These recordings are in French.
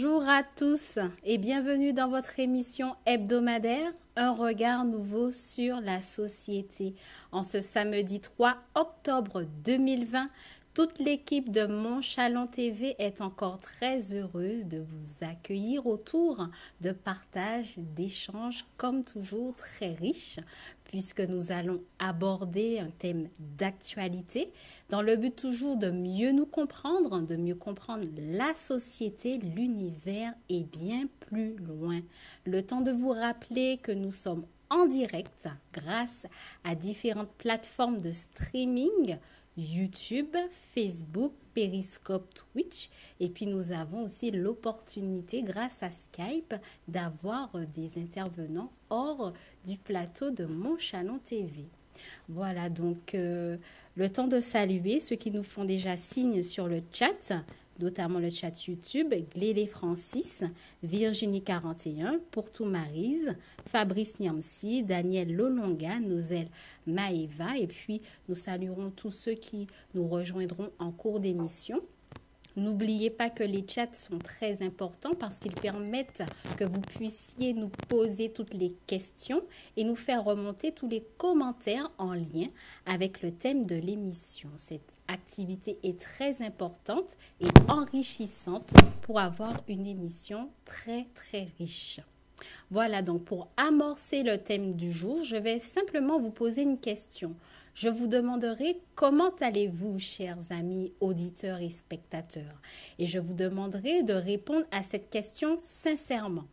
Bonjour à tous et bienvenue dans votre émission hebdomadaire Un regard nouveau sur la société. En ce samedi 3 octobre 2020, toute l'équipe de Mon Chalon TV est encore très heureuse de vous accueillir autour de partages, d'échanges, comme toujours très riches, puisque nous allons aborder un thème d'actualité dans le but toujours de mieux nous comprendre, de mieux comprendre la société, l'univers et bien plus loin. Le temps de vous rappeler que nous sommes en direct grâce à différentes plateformes de streaming YouTube, Facebook, Periscope, Twitch. Et puis nous avons aussi l'opportunité, grâce à Skype, d'avoir des intervenants hors du plateau de Mon Chalon TV. Voilà donc euh, le temps de saluer ceux qui nous font déjà signe sur le chat notamment le chat YouTube, Glélé Francis, Virginie 41, Pourtou Marise, Fabrice Niamsi, Daniel Lolonga, Nozel Maeva, et puis nous saluerons tous ceux qui nous rejoindront en cours d'émission. N'oubliez pas que les chats sont très importants parce qu'ils permettent que vous puissiez nous poser toutes les questions et nous faire remonter tous les commentaires en lien avec le thème de l'émission. Cette activité est très importante et enrichissante pour avoir une émission très très riche. Voilà donc pour amorcer le thème du jour, je vais simplement vous poser une question je vous demanderai comment allez-vous, chers amis auditeurs et spectateurs. Et je vous demanderai de répondre à cette question sincèrement.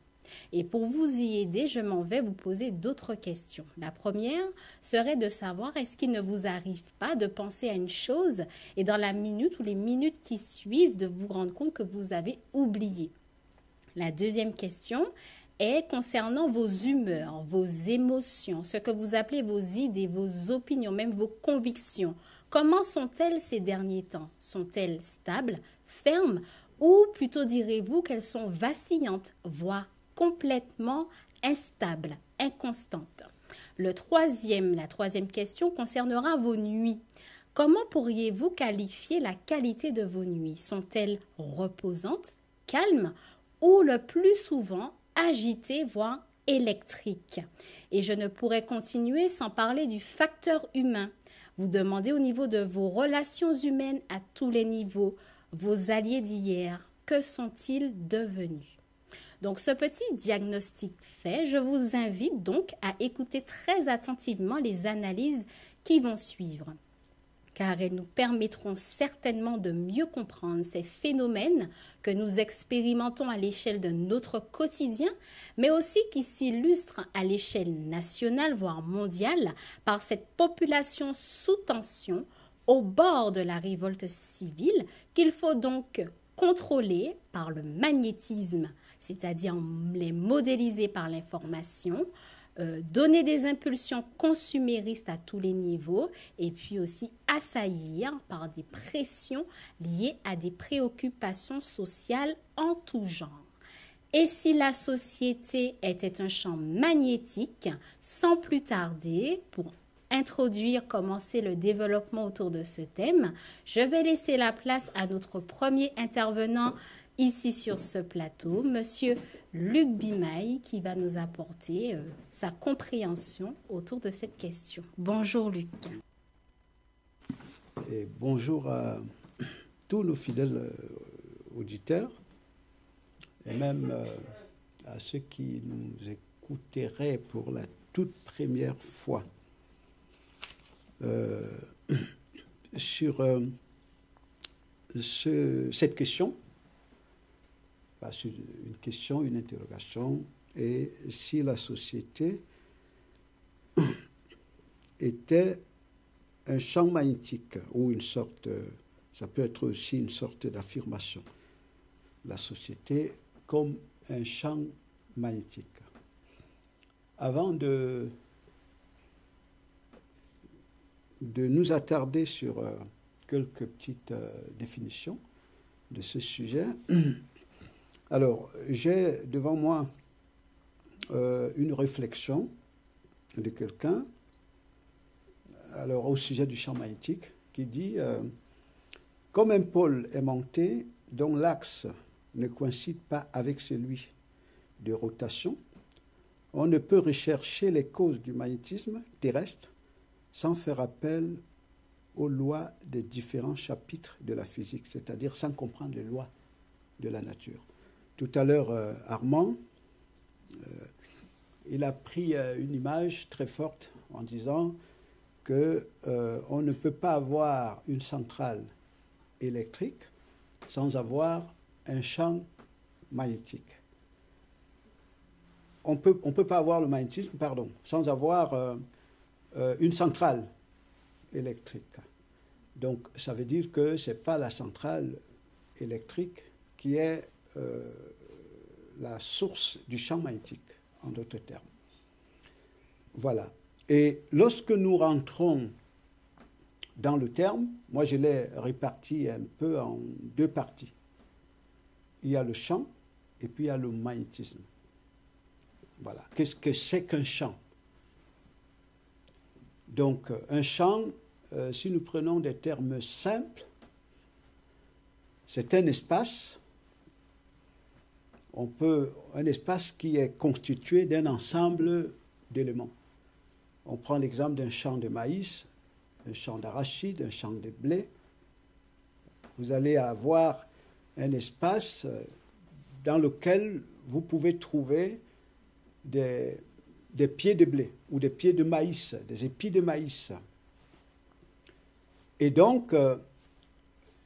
Et pour vous y aider, je m'en vais vous poser d'autres questions. La première serait de savoir est-ce qu'il ne vous arrive pas de penser à une chose et dans la minute ou les minutes qui suivent de vous rendre compte que vous avez oublié? La deuxième question est concernant vos humeurs, vos émotions, ce que vous appelez vos idées, vos opinions, même vos convictions. Comment sont-elles ces derniers temps? Sont-elles stables, fermes? Ou plutôt direz-vous qu'elles sont vacillantes, voire complètement instables, inconstantes? Le troisième, la troisième question concernera vos nuits. Comment pourriez-vous qualifier la qualité de vos nuits? Sont-elles reposantes, calmes ou le plus souvent agité, voire électrique. Et je ne pourrais continuer sans parler du facteur humain. Vous demandez au niveau de vos relations humaines à tous les niveaux, vos alliés d'hier, que sont-ils devenus? Donc ce petit diagnostic fait, je vous invite donc à écouter très attentivement les analyses qui vont suivre car elles nous permettront certainement de mieux comprendre ces phénomènes que nous expérimentons à l'échelle de notre quotidien, mais aussi qui s'illustrent à l'échelle nationale, voire mondiale, par cette population sous tension au bord de la révolte civile qu'il faut donc contrôler par le magnétisme, c'est-à-dire les modéliser par l'information, euh, donner des impulsions consuméristes à tous les niveaux et puis aussi assaillir par des pressions liées à des préoccupations sociales en tout genre. Et si la société était un champ magnétique, sans plus tarder, pour introduire, commencer le développement autour de ce thème, je vais laisser la place à notre premier intervenant ici sur ce plateau, Monsieur Luc Bimaille, qui va nous apporter euh, sa compréhension autour de cette question. Bonjour Luc. Bonjour à tous nos fidèles euh, auditeurs et même euh, à ceux qui nous écouteraient pour la toute première fois. sur ce, cette question, une question, une interrogation, et si la société était un champ magnétique ou une sorte, ça peut être aussi une sorte d'affirmation. La société comme un champ magnétique. Avant de, de nous attarder sur euh, quelques petites euh, définitions de ce sujet, Alors, j'ai devant moi euh, une réflexion de quelqu'un, alors au sujet du champ magnétique, qui dit euh, Comme un pôle aimanté dont l'axe ne coïncide pas avec celui de rotation, on ne peut rechercher les causes du magnétisme terrestre sans faire appel aux lois des différents chapitres de la physique, c'est-à-dire sans comprendre les lois de la nature. Tout à l'heure, euh, Armand, euh, il a pris euh, une image très forte en disant que on ne peut pas avoir une centrale électrique sans avoir un champ magnétique. On peut, ne peut pas avoir le magnétisme, pardon, sans avoir une centrale électrique. Donc, ça veut dire que ce n'est pas la centrale électrique qui est euh, la source du champ magnétique, en d'autres termes. Voilà. Et lorsque nous rentrons dans le terme, moi je l'ai réparti un peu en deux parties. Il y a le champ et puis il y a le magnétisme. Voilà. Qu'est-ce que c'est qu'un champ? Donc un champ, euh, si nous prenons des termes simples, c'est un espace on peut, un espace qui est constitué d'un ensemble d'éléments. On prend l'exemple d'un champ de maïs, un champ d'arachide, un champ de blé. Vous allez avoir un espace euh, dans lequel vous pouvez trouver des, pieds de blé ou des pieds de maïs, des épis de maïs. Et donc, euh,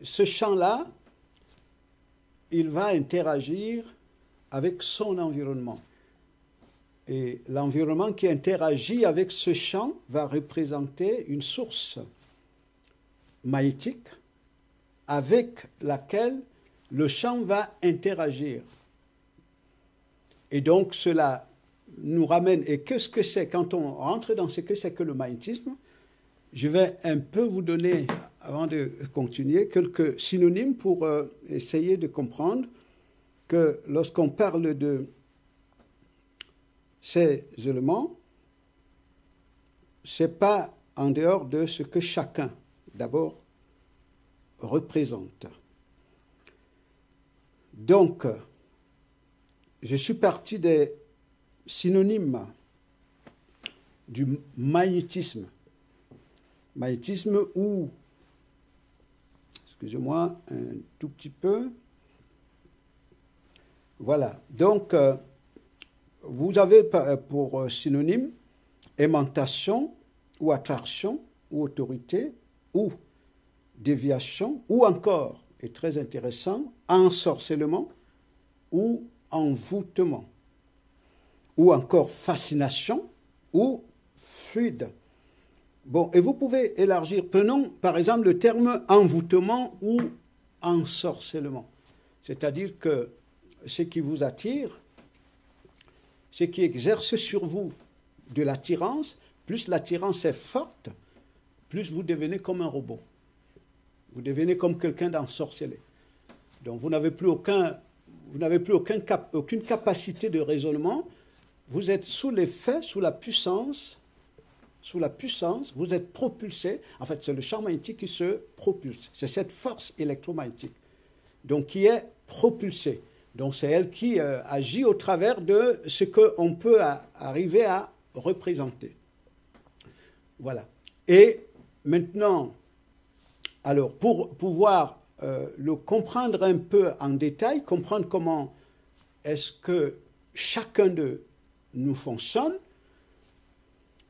ce champ-là, il va interagir avec son environnement. Et l'environnement qui interagit avec ce champ va représenter une source magnétique avec laquelle le champ va interagir. Et donc cela nous ramène, et qu'est-ce que c'est? Quand on rentre dans ce que c'est que le magnétisme Je vais un peu vous donner, avant de continuer, quelques synonymes pour euh, essayer de comprendre que lorsqu'on parle de ces éléments, ce n'est pas en dehors de ce que chacun, d'abord, représente. Donc, je suis parti des synonymes du magnétisme. Magnétisme ou, excusez-moi un tout petit peu, voilà. Donc, euh, vous avez euh, pour euh, synonyme aimantation ou attraction ou autorité ou déviation ou encore, et très intéressant, ensorcellement ou envoûtement ou encore fascination ou fluide. Bon, et vous pouvez élargir. Prenons par exemple le terme envoûtement ou ensorcellement. C'est-à-dire que ce qui vous attire, ce qui exerce sur vous de l'attirance, plus l'attirance est forte, plus vous devenez comme un robot. Vous devenez comme quelqu'un d'ensorcelé. Donc vous n'avez plus, aucun, vous n'avez plus aucun aucune capacité de raisonnement. Vous êtes sous l'effet, sous la puissance, sous la puissance, vous êtes propulsé. En fait, c'est le champ magnétique qui se propulse. C'est cette force électromagnétique. Donc qui est propulsée. Donc c'est elle qui euh, agit au travers de ce qu'on peut arriver à représenter. Voilà. Et maintenant, alors pour pouvoir euh, le comprendre un peu en détail, comprendre comment est-ce que chacun de nous fonctionne,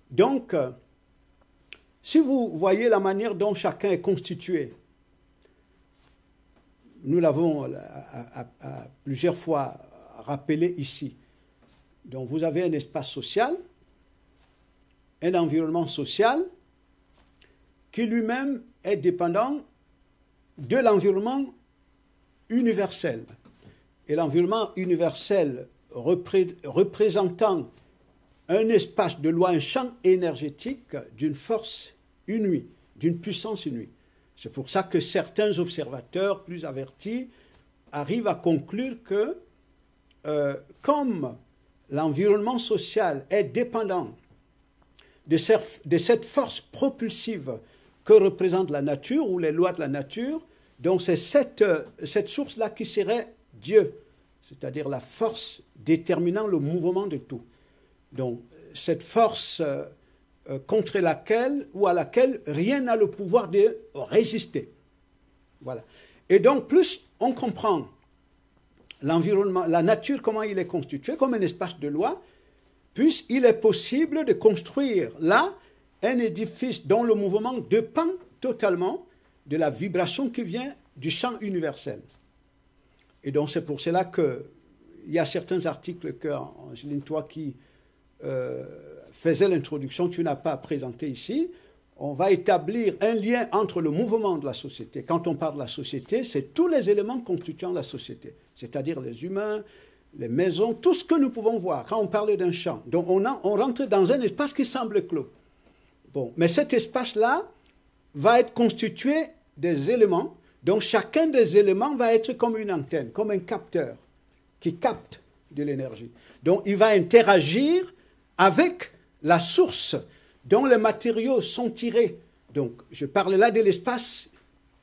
donc, euh, si vous voyez la manière dont chacun est constitué, nous l'avons plusieurs fois rappelé ici. Donc vous avez un espace social, un environnement social qui lui-même est dépendant de l'environnement universel. Et l'environnement universel représentant un espace de loi, un champ énergétique d'une force inouïe, d'une puissance inouïe. C'est pour ça que certains observateurs plus avertis arrivent à conclure que euh, comme l'environnement social est dépendant de, cette force propulsive que représente la nature ou les lois de la nature, donc c'est cette, cette source-là qui serait Dieu, c'est-à-dire la force déterminant le mouvement de tout. Donc, cette force euh, contre laquelle ou à laquelle rien n'a le pouvoir de résister. Voilà. Et donc, plus on comprend l'environnement, la nature, comment il est constitué, comme un espace de loi, plus il est possible de construire là un édifice dont le mouvement dépend totalement de la vibration qui vient du champ universel. Et donc c'est pour cela qu'il y a certains articles que, Angeline, toi qui euh, faisais l'introduction, tu n'as pas présenté ici, on va établir un lien entre le mouvement de la société. Quand on parle de la société, c'est tous les éléments constituant la société, c'est-à-dire les humains, les maisons, tout ce que nous pouvons voir quand on parle d'un champ. Donc on, on rentre dans un espace qui semble clos. Bon, mais cet espace-là va être constitué des éléments. Donc chacun des éléments va être comme une antenne, comme un capteur qui capte de l'énergie. Donc il va interagir avec la source dont les matériaux sont tirés. Donc je parle là de l'espace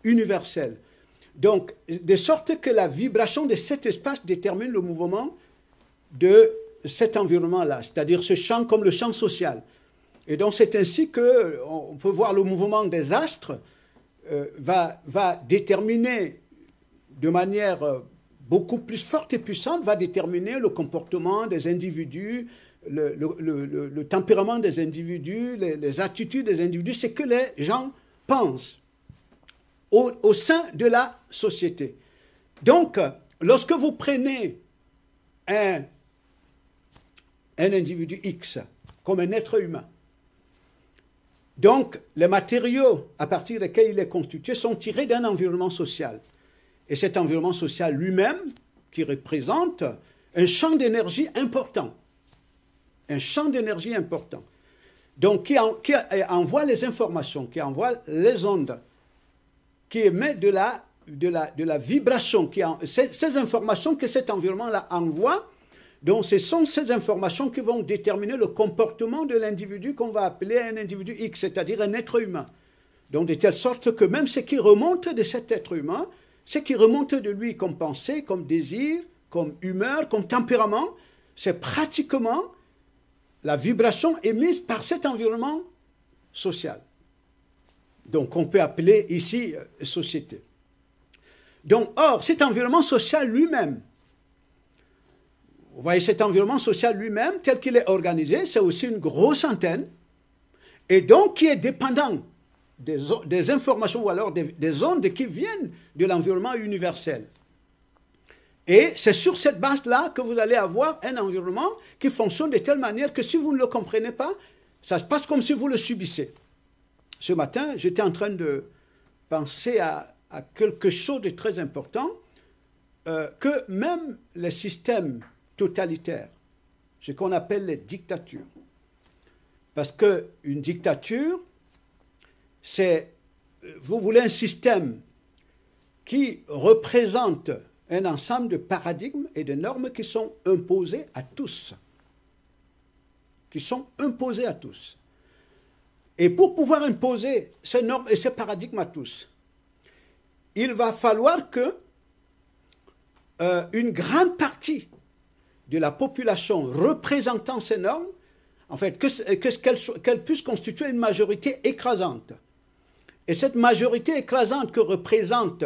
universel. Donc de sorte que la vibration de cet espace détermine le mouvement de cet environnement-là, c'est-à-dire ce champ comme le champ social. Et donc c'est ainsi qu'on peut voir le mouvement des astres euh, va, va déterminer de manière euh, beaucoup plus forte et puissante, va déterminer le comportement des individus, le, tempérament des individus, les, attitudes des individus, c'est que les gens pensent au, sein de la société. Donc, lorsque vous prenez un, un individu X comme un être humain, donc, les matériaux à partir desquels il est constitué sont tirés d'un environnement social. Et cet environnement social lui-même, qui représente un champ d'énergie important. Un champ d'énergie important. Donc, qui, envoie les informations, qui envoie les ondes, qui émet de la, de la, de la vibration, qui ces informations que cet environnement-là envoie donc ce sont ces informations qui vont déterminer le comportement de l'individu qu'on va appeler un individu X, c'est-à-dire un être humain. Donc de telle sorte que même ce qui remonte de cet être humain, ce qui remonte de lui comme pensée, comme désir, comme humeur, comme tempérament, c'est pratiquement la vibration émise par cet environnement social. Donc on peut appeler ici euh, société. Donc or, cet environnement social lui-même, vous voyez, cet environnement social lui-même, tel qu'il est organisé, c'est aussi une grosse antenne, et donc qui est dépendant des, informations ou alors des, ondes qui viennent de l'environnement universel. Et c'est sur cette base-là que vous allez avoir un environnement qui fonctionne de telle manière que si vous ne le comprenez pas, ça se passe comme si vous le subissez. Ce matin, j'étais en train de penser à, quelque chose de très important, euh, que même les systèmes totalitaire, ce qu'on appelle les dictatures. Parce qu'une dictature, c'est, vous voulez un système qui représente un ensemble de paradigmes et de normes qui sont imposés à tous. Qui sont imposés à tous. Et pour pouvoir imposer ces normes et ces paradigmes à tous, il va falloir que euh, une grande partie de la population représentant ces normes, en fait, qu'elle puisse constituer une majorité écrasante. Et cette majorité écrasante que représente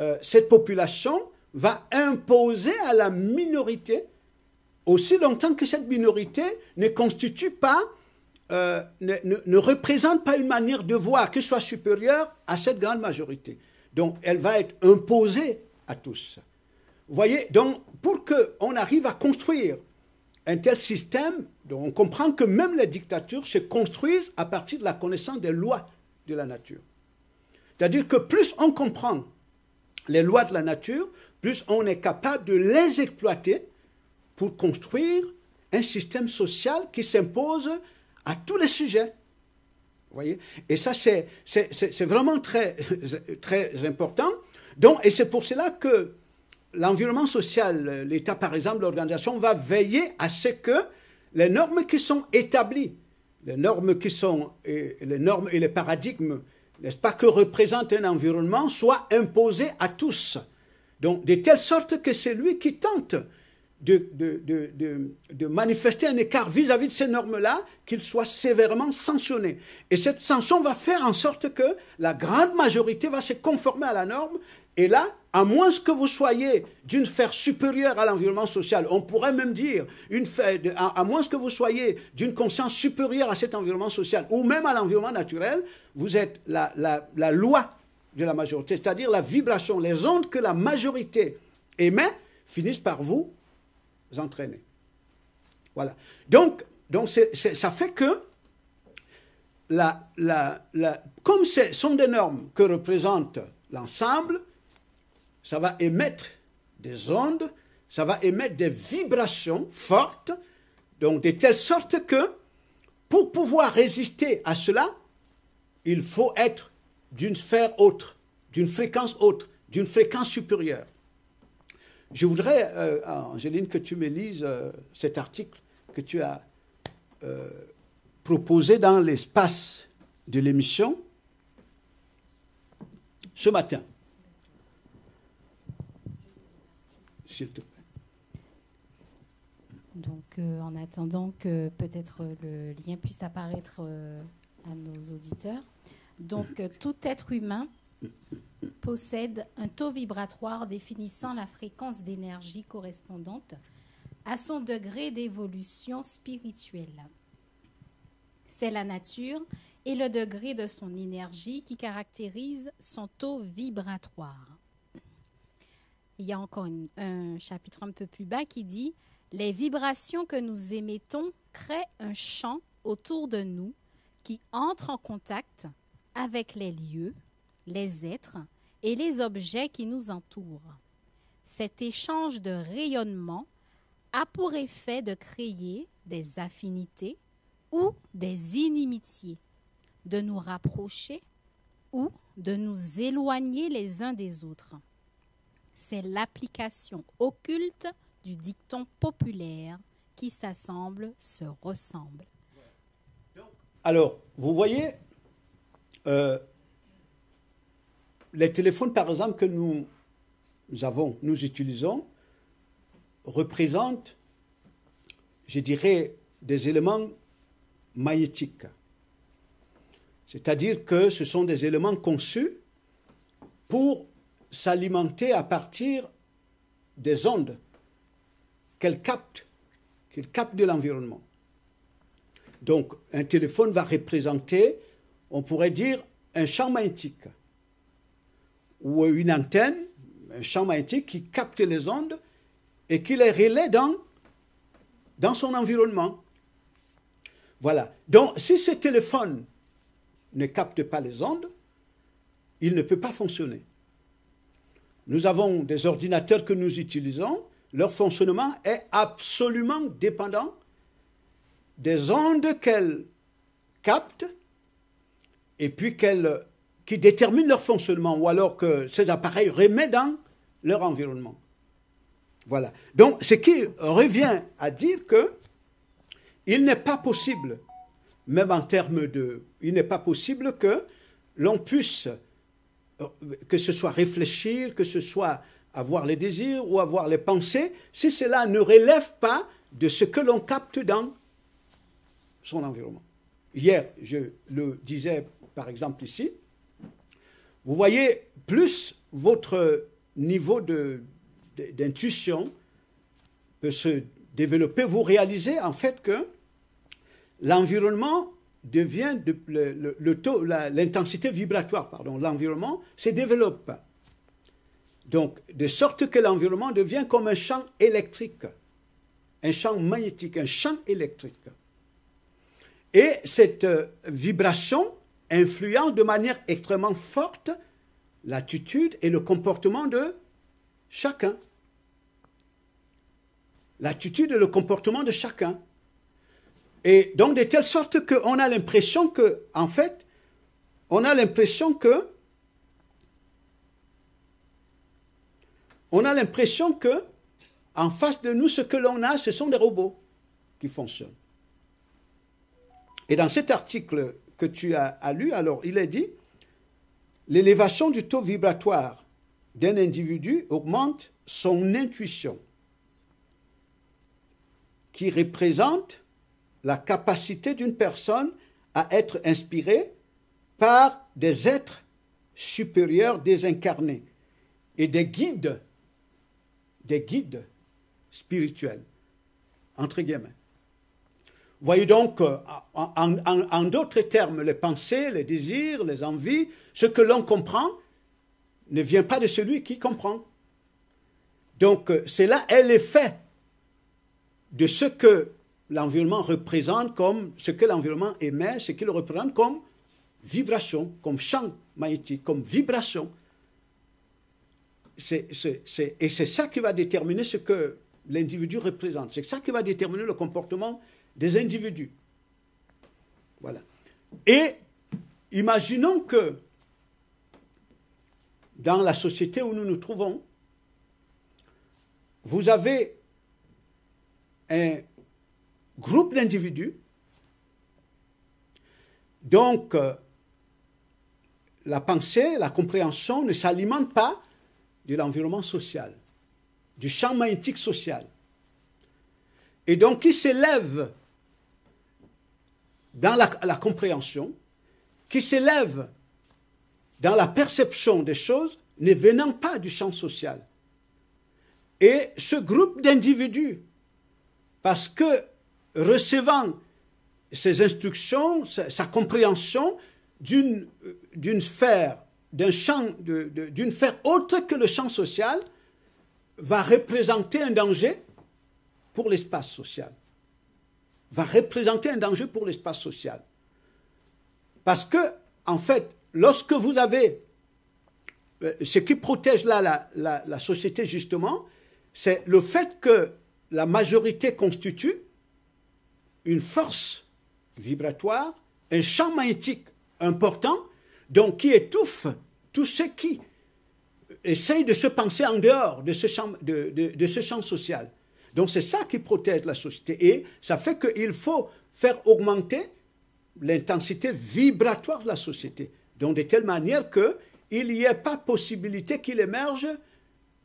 euh, cette population va imposer à la minorité, aussi longtemps que cette minorité ne constitue pas, euh, ne, ne, représente pas une manière de voir qui soit supérieure à cette grande majorité. Donc elle va être imposée à tous. Vous voyez, donc pour qu'on arrive à construire un tel système, on comprend que même les dictatures se construisent à partir de la connaissance des lois de la nature. C'est-à-dire que plus on comprend les lois de la nature, plus on est capable de les exploiter pour construire un système social qui s'impose à tous les sujets. Vous voyez? Et ça, c'est vraiment très, très important. Donc, et c'est pour cela que l'environnement social, l'État par exemple, l'organisation va veiller à ce que les normes qui sont établies, les normes qui sont, les normes et les paradigmes, n'est-ce pas, que représente un environnement, soient imposés à tous. Donc, de telle sorte que c'est lui qui tente de, de, manifester un écart vis-à-vis de ces normes-là, qu'il soit sévèrement sanctionné. Et cette sanction va faire en sorte que la grande majorité va se conformer à la norme. Et là, à moins que vous soyez d'une sphère supérieure à l'environnement social, on pourrait même dire, à, moins que vous soyez d'une conscience supérieure à cet environnement social, ou même à l'environnement naturel, vous êtes la, loi de la majorité, c'est-à-dire la vibration, les ondes que la majorité émet finissent par vous entraîner. Voilà. Donc, ça fait que, comme ce sont des normes que représente l'ensemble, ça va émettre des ondes, ça va émettre des vibrations fortes, donc de telle sorte que, pour pouvoir résister à cela, il faut être d'une sphère autre, d'une fréquence autre, d'une fréquence supérieure. Je voudrais, euh, Angéline, que tu me lises euh, cet article que tu as euh, proposé dans l'espace de l'émission ce matin. Donc, en attendant que peut-être le lien puisse apparaître à nos auditeurs, donc tout être humain possède un taux vibratoire définissant la fréquence d'énergie correspondante à son degré d'évolution spirituelle. C'est la nature et le degré de son énergie qui caractérise son taux vibratoire. Il y a encore un chapitre un peu plus bas qui dit Les vibrations que nous émettons créent un champ autour de nous qui entre en contact avec les lieux, les êtres et les objets qui nous entourent. Cet échange de rayonnement a pour effet de créer des affinités ou des inimitiés, de nous rapprocher ou de nous éloigner les uns des autres. C'est l'application occulte du dicton populaire qui s'assemble se ressemble. Alors, vous voyez, euh, les téléphones, par exemple, que nous, avons, nous utilisons, représentent, je dirais, des éléments magnétiques. C'est-à-dire que ce sont des éléments conçus pour s'alimenter à partir des ondes qu'elles captent, qu'elles captent de l'environnement. Donc, un téléphone va représenter, on pourrait dire, un champ magnétique ou une antenne, un champ magnétique qui capte les ondes et qui les relaie dans, dans son environnement. Voilà. Donc, si ce téléphone ne capte pas les ondes, il ne peut pas fonctionner. Nous avons des ordinateurs que nous utilisons, leur fonctionnement est absolument dépendant des ondes qu'elles captent et puis qu'elles qui déterminent leur fonctionnement ou alors que ces appareils remettent dans leur environnement. Voilà. Donc, ce qui revient à dire que il n'est pas possible, même en termes de... Il n'est pas possible que l'on puisse, que ce soit réfléchir, que ce soit avoir les désirs ou avoir les pensées, si cela ne relève pas de ce que l'on capte dans son environnement. Hier, je le disais par exemple ici, vous voyez, plus votre niveau d'intuition peut se développer, vous réalisez en fait que l'environnement devient, l'intensité vibratoire, pardon, l'environnement se développe. Donc, de sorte que l'environnement devient comme un champ électrique, un champ magnétique, un champ électrique. Et cette euh, vibration influent de manière extrêmement forte l'attitude et le comportement de chacun. L'attitude et le comportement de chacun. Et donc de telle sorte qu'on a l'impression que, en fait, on a l'impression que, on a l'impression que, en face de nous, ce que l'on a, ce sont des robots qui fonctionnent. Et dans cet article que tu as, lu, alors il est dit l'élévation du taux vibratoire d'un individu augmente son intuition, qui représente la capacité d'une personne à être inspirée par des êtres supérieurs désincarnés et des guides, des guides spirituels, entre guillemets. Voyez donc, euh, en, en d'autres termes, les pensées, les désirs, les envies, ce que l'on comprend ne vient pas de celui qui comprend. Donc, euh, c'est là est l'effet de ce que l'environnement représente comme, ce que l'environnement émet, ce qu'il représente comme vibration, comme champ magnétique, comme vibration. et c'est ça qui va déterminer ce que l'individu représente. C'est ça qui va déterminer le comportement des individus. Voilà. Et imaginons que dans la société où nous nous trouvons, vous avez un groupe d'individus, donc euh, la pensée, la compréhension ne s'alimente pas de l'environnement social, du champ magnétique social. Et donc, qui s'élève dans la, la compréhension, qui s'élève dans la perception des choses ne venant pas du champ social. Et ce groupe d'individus, parce que recevant ces instructions, sa, compréhension d'une sphère, d'un champ, d'une sphère autre que le champ social, va représenter un danger pour l'espace social. Va représenter un danger pour l'espace social. Parce que, en fait, lorsque vous avez euh, ce qui protège là la, société justement, c'est le fait que la majorité constitue une force vibratoire, un champ magnétique important, donc qui étouffe tous ceux qui essayent de se penser en dehors de ce champ, de ce champ social. Donc c'est ça qui protège la société. Et ça fait qu'il faut faire augmenter l'intensité vibratoire de la société. Donc de telle manière qu'il n'y ait pas possibilité qu'il émerge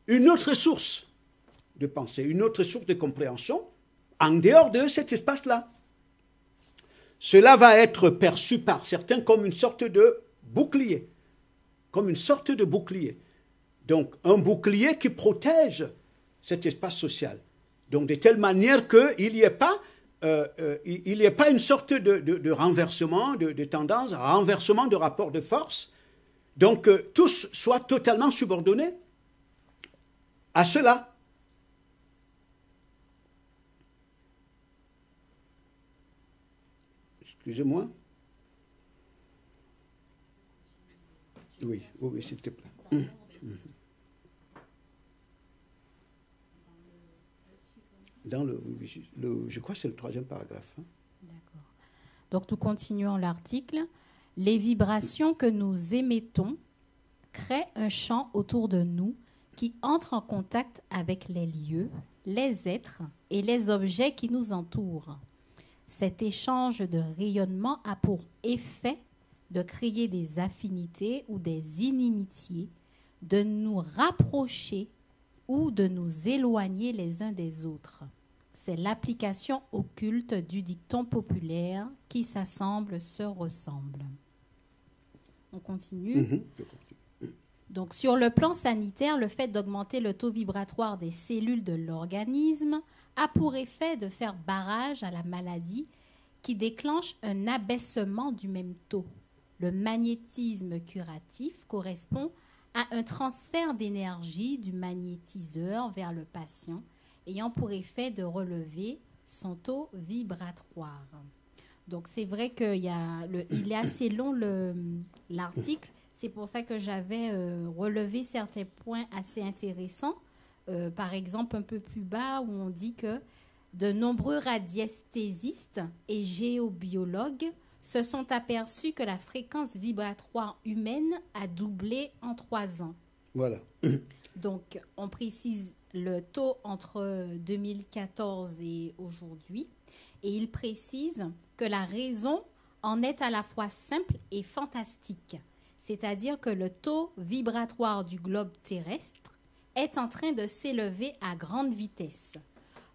une autre source de pensée, une autre source de compréhension en dehors de cet espace-là. Cela va être perçu par certains comme une sorte de bouclier, comme une sorte de bouclier. Donc un bouclier qui protège cet espace social. Donc de telle manière qu'il n'y ait pas euh, euh, il n'y pas une sorte de, renversement de, tendance, renversement de rapport de force. Donc euh, tous soient totalement subordonnés à cela. Excusez-moi. Oui, oui, s'il te plaît. Hum, hum. dans le, je crois que c'est le troisième paragraphe. Hein. D'accord. Donc nous continuons l'article. Les vibrations que nous émettons créent un champ autour de nous qui entre en contact avec les lieux, les êtres et les objets qui nous entourent. Cet échange de rayonnement a pour effet de créer des affinités ou des inimitiés, de nous rapprocher ou de nous éloigner les uns des autres c'est l'application occulte du dicton populaire qui s'assemble se ressemble. On continue. Mhm. Donc sur le plan sanitaire, le fait d'augmenter le taux vibratoire des cellules de l'organisme a pour effet de faire barrage à la maladie qui déclenche un abaissement du même taux. Le magnétisme curatif correspond à un transfert d'énergie du magnétiseur vers le patient ayant pour effet de relever son taux vibratoire. Donc c'est vrai qu'il est assez long l'article. C'est pour ça que j'avais euh, relevé certains points assez intéressants. Euh, par exemple, un peu plus bas où on dit que de nombreux radiesthésistes et géobiologues se sont aperçus que la fréquence vibratoire humaine a doublé en trois ans. Voilà. Donc, on précise le taux entre 2014 et aujourd'hui. Et il précise que la raison en est à la fois simple et fantastique. C'est-à-dire que le taux vibratoire du globe terrestre est en train de s'élever à grande vitesse.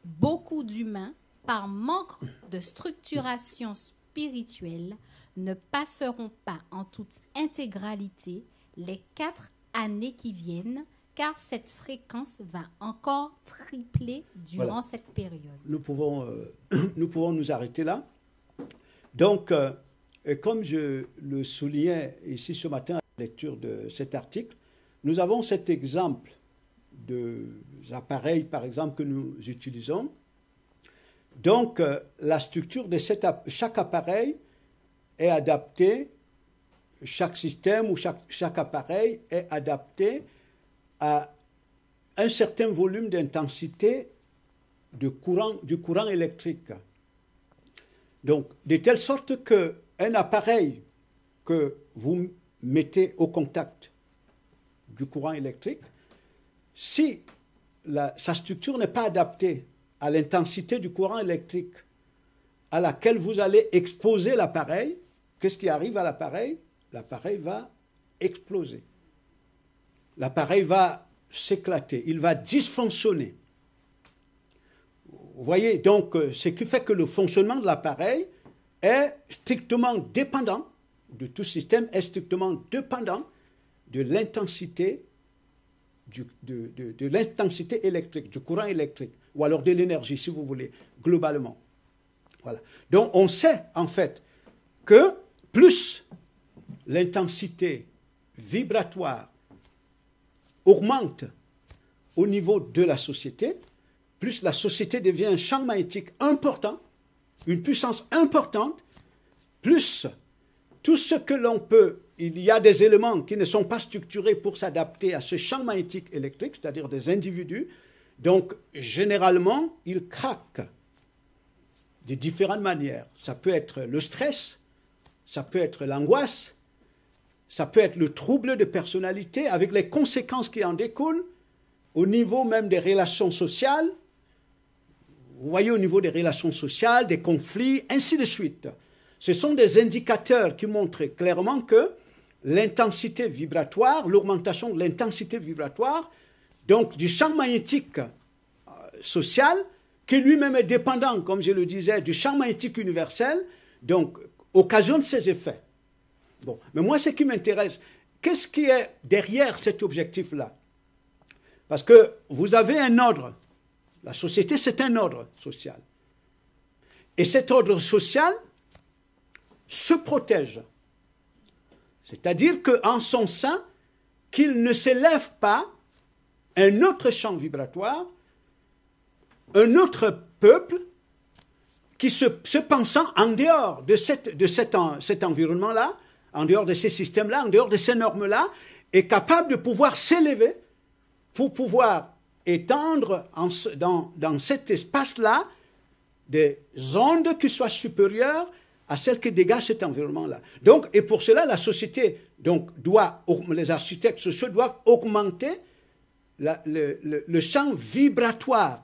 Beaucoup d'humains, par manque de structuration spirituelle, ne passeront pas en toute intégralité les quatre années qui viennent, car cette fréquence va encore tripler durant cette période. Nous pouvons, euh, nous pouvons nous arrêter là. Donc, euh, comme je le soulignais ici ce matin à la lecture de cet article, nous avons cet exemple de appareils, par exemple, que nous utilisons. Donc, euh, la structure de chaque appareil est adaptée, chaque système ou chaque, appareil est adapté à un certain volume d'intensité du courant électrique. Donc, de telle sorte qu'un appareil que vous mettez au contact du courant électrique, si sa structure n'est pas adaptée à l'intensité du courant électrique à laquelle vous allez exposer l'appareil, qu'est-ce qui arrive à l'appareil? L'appareil va exploser. L'appareil va s'éclater, il va dysfonctionner. Vous voyez, donc, euh, ce qui fait que le fonctionnement de l'appareil est strictement dépendant, de tout système est strictement dépendant de l'intensité de, l'intensité électrique, du courant électrique, ou alors de l'énergie, si vous voulez, globalement. Voilà. Donc on sait en fait que plus l'intensité vibratoire augmente au niveau de la société, plus la société devient un champ magnétique important, une puissance importante, plus tout ce que l'on peut, il y a des éléments qui ne sont pas structurés pour s'adapter à ce champ magnétique électrique, c'est-à-dire des individus, donc généralement, ils craquent de différentes manières. Ça peut être le stress, ça peut être l'angoisse, ça peut être le trouble de personnalité avec les conséquences qui en découlent au niveau même des relations sociales, vous voyez au niveau des relations sociales, des conflits, ainsi de suite. Ce sont des indicateurs qui montrent clairement que l'intensité vibratoire, l'augmentation de l'intensité vibratoire, donc du champ magnétique euh, social, qui lui-même est dépendant, comme je le disais, du champ magnétique universel, donc occasionne ces effets. Bon, mais moi, ce qui m'intéresse, qu'est-ce qui est derrière cet objectif-là? Parce que vous avez un ordre la société, c'est un ordre social. Et cet ordre social se protège. C'est-à-dire qu'en son sein, qu'il ne s'élève pas un autre champ vibratoire, un autre peuple qui se, pensant en dehors de, cet, cet environnement-là, en dehors de ces systèmes-là, en dehors de ces normes-là, est capable de pouvoir s'élever pour pouvoir étendre dans, dans cet espace-là des ondes qui soient supérieures à celles que dégage cet environnement-là. Et pour cela, la société doit, les architectes sociaux doivent augmenter le, champ vibratoire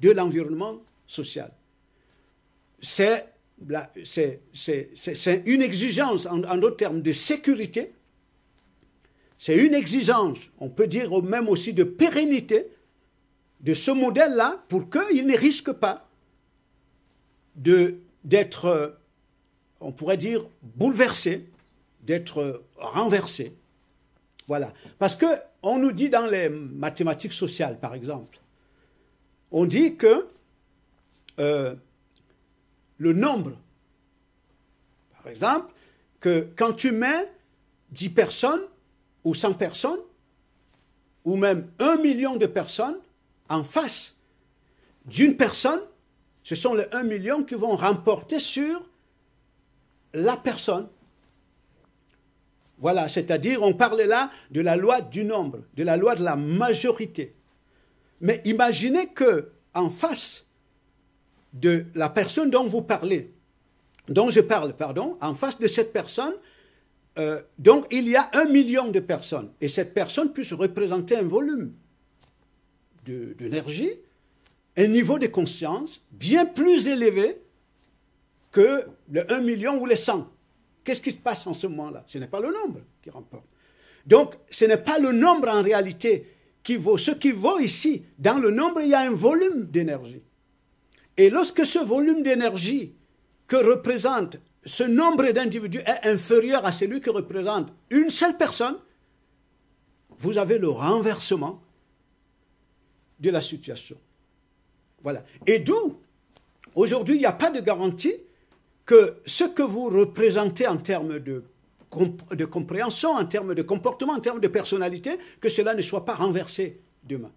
de l'environnement social. C'est une exigence, en, en d'autres termes, de sécurité. C'est une exigence, on peut dire même aussi de pérennité de ce modèle-là pour qu'il ne risque pas d'être, euh, on pourrait dire, bouleversé, d'être renversé. Voilà. Parce que on nous dit dans les mathématiques sociales, par exemple, on dit que euh, le nombre, par exemple, que quand tu mets 10 personnes ou 100 personnes, ou même un million de personnes, en face d'une personne, ce sont les 1 million qui vont remporter sur la personne. Voilà, c'est-à-dire, on parle là de la loi du nombre, de la loi de la majorité. Mais imaginez que, en face de la personne dont vous parlez, dont je parle, pardon, en face de cette personne, euh, donc il y a un million de personnes, et cette personne puisse représenter un volume d'énergie, un niveau de conscience bien plus élevé que le 1 million ou les 100. Qu'est-ce qui se passe en ce moment-là? Ce n'est pas le nombre qui remporte. Donc, ce n'est pas le nombre en réalité qui vaut. Ce qui vaut ici, dans le nombre, il y a un volume d'énergie. Et lorsque ce volume d'énergie que représente ce nombre d'individus est inférieur à celui que représente une seule personne, vous avez le renversement de la situation. Voilà. Et d'où, aujourd'hui, il n'y a pas de garantie que ce que vous représentez en termes de, compréhension, en termes de comportement, en termes de personnalité, que cela ne soit pas renversé demain.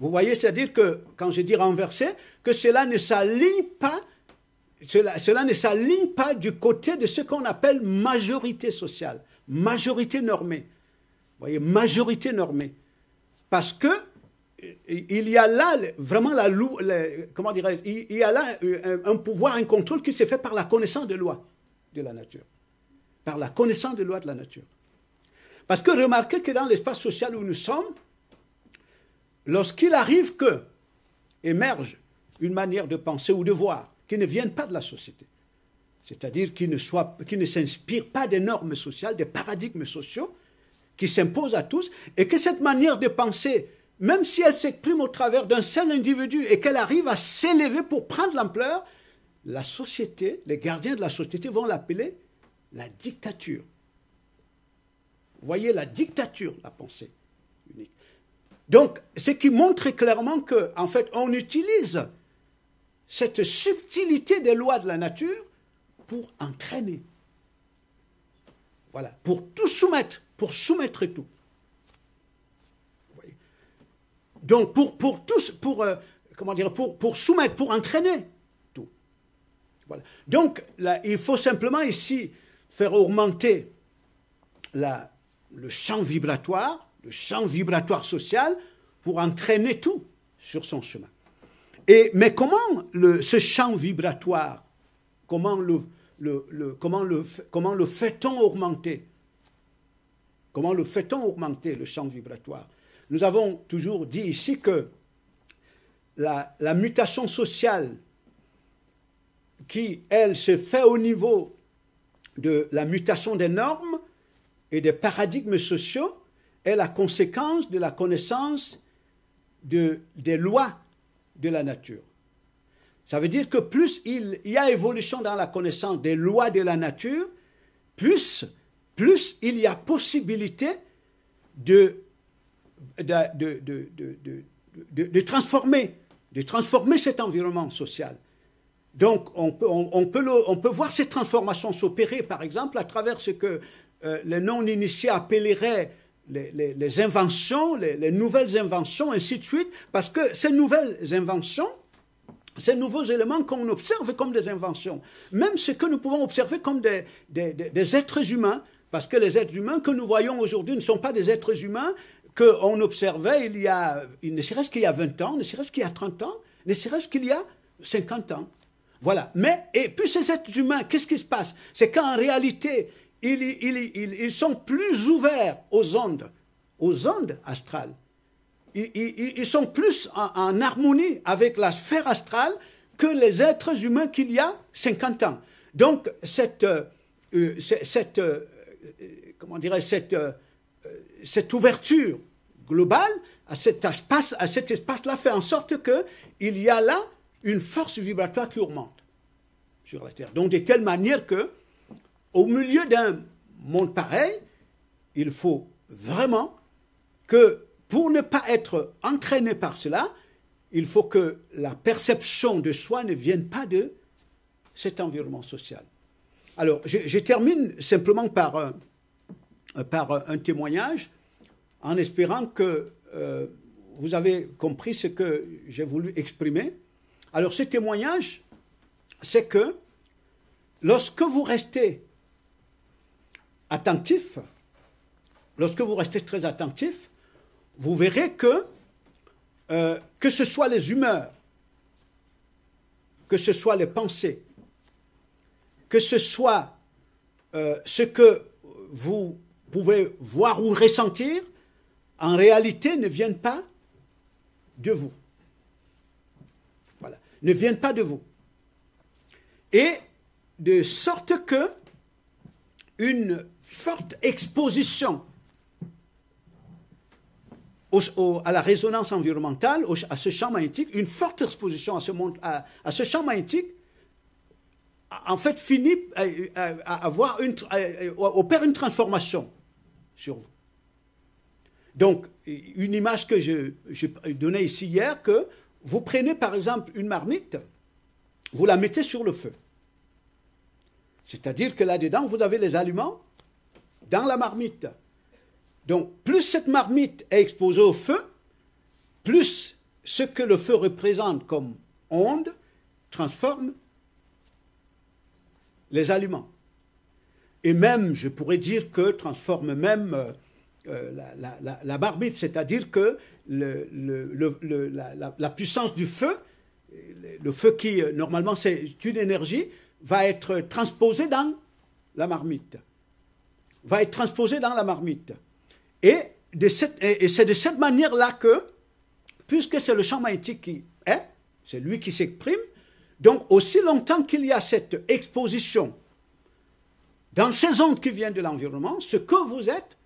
Vous voyez, c'est-à-dire que, quand je dis renversé, que cela ne s'aligne pas, cela, cela ne s'aligne pas du côté de ce qu'on appelle majorité sociale, majorité normée. Vous voyez, majorité normée. Parce que il y a là vraiment la, comment dirais il y a là un, pouvoir, un contrôle qui s'est fait par la connaissance des lois de la nature. Par la connaissance des lois de la nature. Parce que remarquez que dans l'espace social où nous sommes, lorsqu'il arrive que émerge une manière de penser ou de voir qui ne vienne pas de la société, c'est-à-dire qui ne, soit, qui ne s'inspire pas des normes sociales, des paradigmes sociaux qui s'imposent à tous, et que cette manière de penser même si elle s'exprime au travers d'un seul individu et qu'elle arrive à s'élever pour prendre l'ampleur, la société, les gardiens de la société vont l'appeler la dictature. Vous voyez la dictature, la pensée unique. Donc, ce qui montre clairement que, en fait, on utilise cette subtilité des lois de la nature pour entraîner. Voilà, pour tout soumettre, pour soumettre tout. Donc, pour, pour tous, pour, euh, comment dire, pour, soumettre, pour entraîner tout. Donc, il faut simplement ici faire augmenter le champ vibratoire, le champ vibratoire social, pour entraîner tout sur son chemin. Et, mais comment le, ce champ vibratoire, comment le fait-on augmenter? Comment le fait-on augmenter, le champ vibratoire? Nous avons toujours dit ici que la, mutation sociale qui, elle, se fait au niveau de la mutation des normes et des paradigmes sociaux est la conséquence de la connaissance de, des lois de la nature. Ça veut dire que plus il y a évolution dans la connaissance des lois de la nature, plus il y a possibilité de de, de, de, transformer, de transformer cet environnement social. Donc, on peut, on, peut, on peut voir ces transformations s'opérer, par exemple, à travers ce que euh, les non-initiés appelleraient les, les, inventions, les, les, nouvelles inventions, ainsi de suite, parce que ces nouvelles inventions, ces nouveaux éléments qu'on observe comme des inventions, même ce que nous pouvons observer comme des, des, des êtres humains, parce que les êtres humains que nous voyons aujourd'hui ne sont pas des êtres humains, qu'on observait il y a, ne serait-ce qu'il y a 20 ans, ne serait-ce qu'il y a 30 ans, ne serait-ce qu'il y a 50 ans. Voilà. Mais, et puis ces êtres humains, qu'est-ce qui se passe? C'est qu'en réalité, ils, ils, sont plus ouverts aux ondes, aux ondes astrales. Ils, sont plus en, harmonie avec la sphère astrale que les êtres humains qu'il y a 50 ans. Donc, cette, euh, cette euh, comment dirais cette cette ouverture globale à cet espace, à cet espace-là fait en sorte qu'il y a là une force vibratoire qui augmente sur la Terre. Donc de telle manière que, au milieu d'un monde pareil, il faut vraiment que, pour ne pas être entraîné par cela, il faut que la perception de soi ne vienne pas de cet environnement social. Alors, je, termine simplement par euh, par un témoignage en espérant que euh, vous avez compris ce que j'ai voulu exprimer. Alors ce témoignage, c'est que lorsque vous restez attentif, lorsque vous restez très attentif, vous verrez que euh, que ce soit les humeurs, que ce soit les pensées, que ce soit ce que vous pouvez voir ou ressentir, en réalité ne viennent pas de vous. Voilà, ne viennent pas de vous. Et de sorte que une forte exposition à la résonance environnementale, à ce champ magnétique, une forte exposition à ce, à, champ magnétique, en fait, finit à, avoir une, opère une transformation sur vous. Donc, une image que je, je donnais ici hier, que vous prenez par exemple une marmite, vous la mettez sur le feu. C'est-à-dire que là-dedans, vous avez les aliments dans la marmite. Donc, plus cette marmite est exposée au feu, plus ce que le feu représente comme onde transforme les aliments. Et même, je pourrais dire que transforme même euh, euh, la, marmite, c'est-à-dire que la, puissance du feu, le feu qui euh, normalement c'est une énergie, va être transposée dans la marmite. Va être transposée dans la marmite. Et, c'est de cette manière-là que, puisque c'est le champ magnétique qui est, c'est lui qui s'exprime, donc aussi longtemps qu'il y a cette exposition dans ces ondes qui viennent de l'environnement, ce que vous êtes,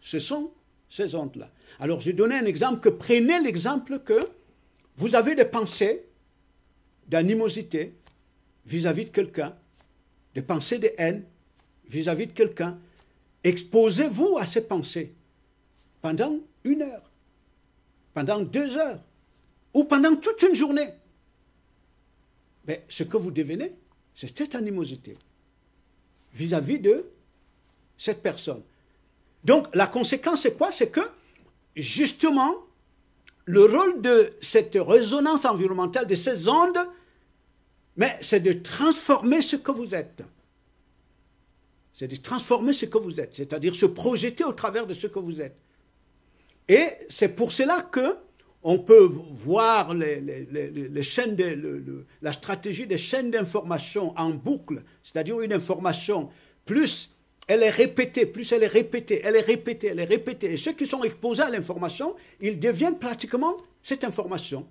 ce sont ces ondes-là. Alors je donnais un exemple que prenez l'exemple que vous avez des pensées d'animosité vis-à-vis de quelqu'un, des pensées de haine vis-à-vis -vis de quelqu'un. Exposez-vous à ces pensées pendant une heure, pendant deux heures, ou pendant toute une journée. Mais ce que vous devenez, c'est cette animosité vis-à-vis de cette personne. Donc la conséquence, c'est quoi? C'est que, justement, le rôle de cette résonance environnementale, de ces ondes, mais c'est de transformer ce que vous êtes. C'est de transformer ce que vous êtes, c'est-à-dire se projeter au travers de ce que vous êtes. Et c'est pour cela que on peut voir la stratégie des chaînes d'information en boucle, c'est-à-dire une information, plus elle est répétée, plus elle est répétée, elle est répétée, elle est répétée. Et ceux qui sont exposés à l'information, ils deviennent pratiquement cette information.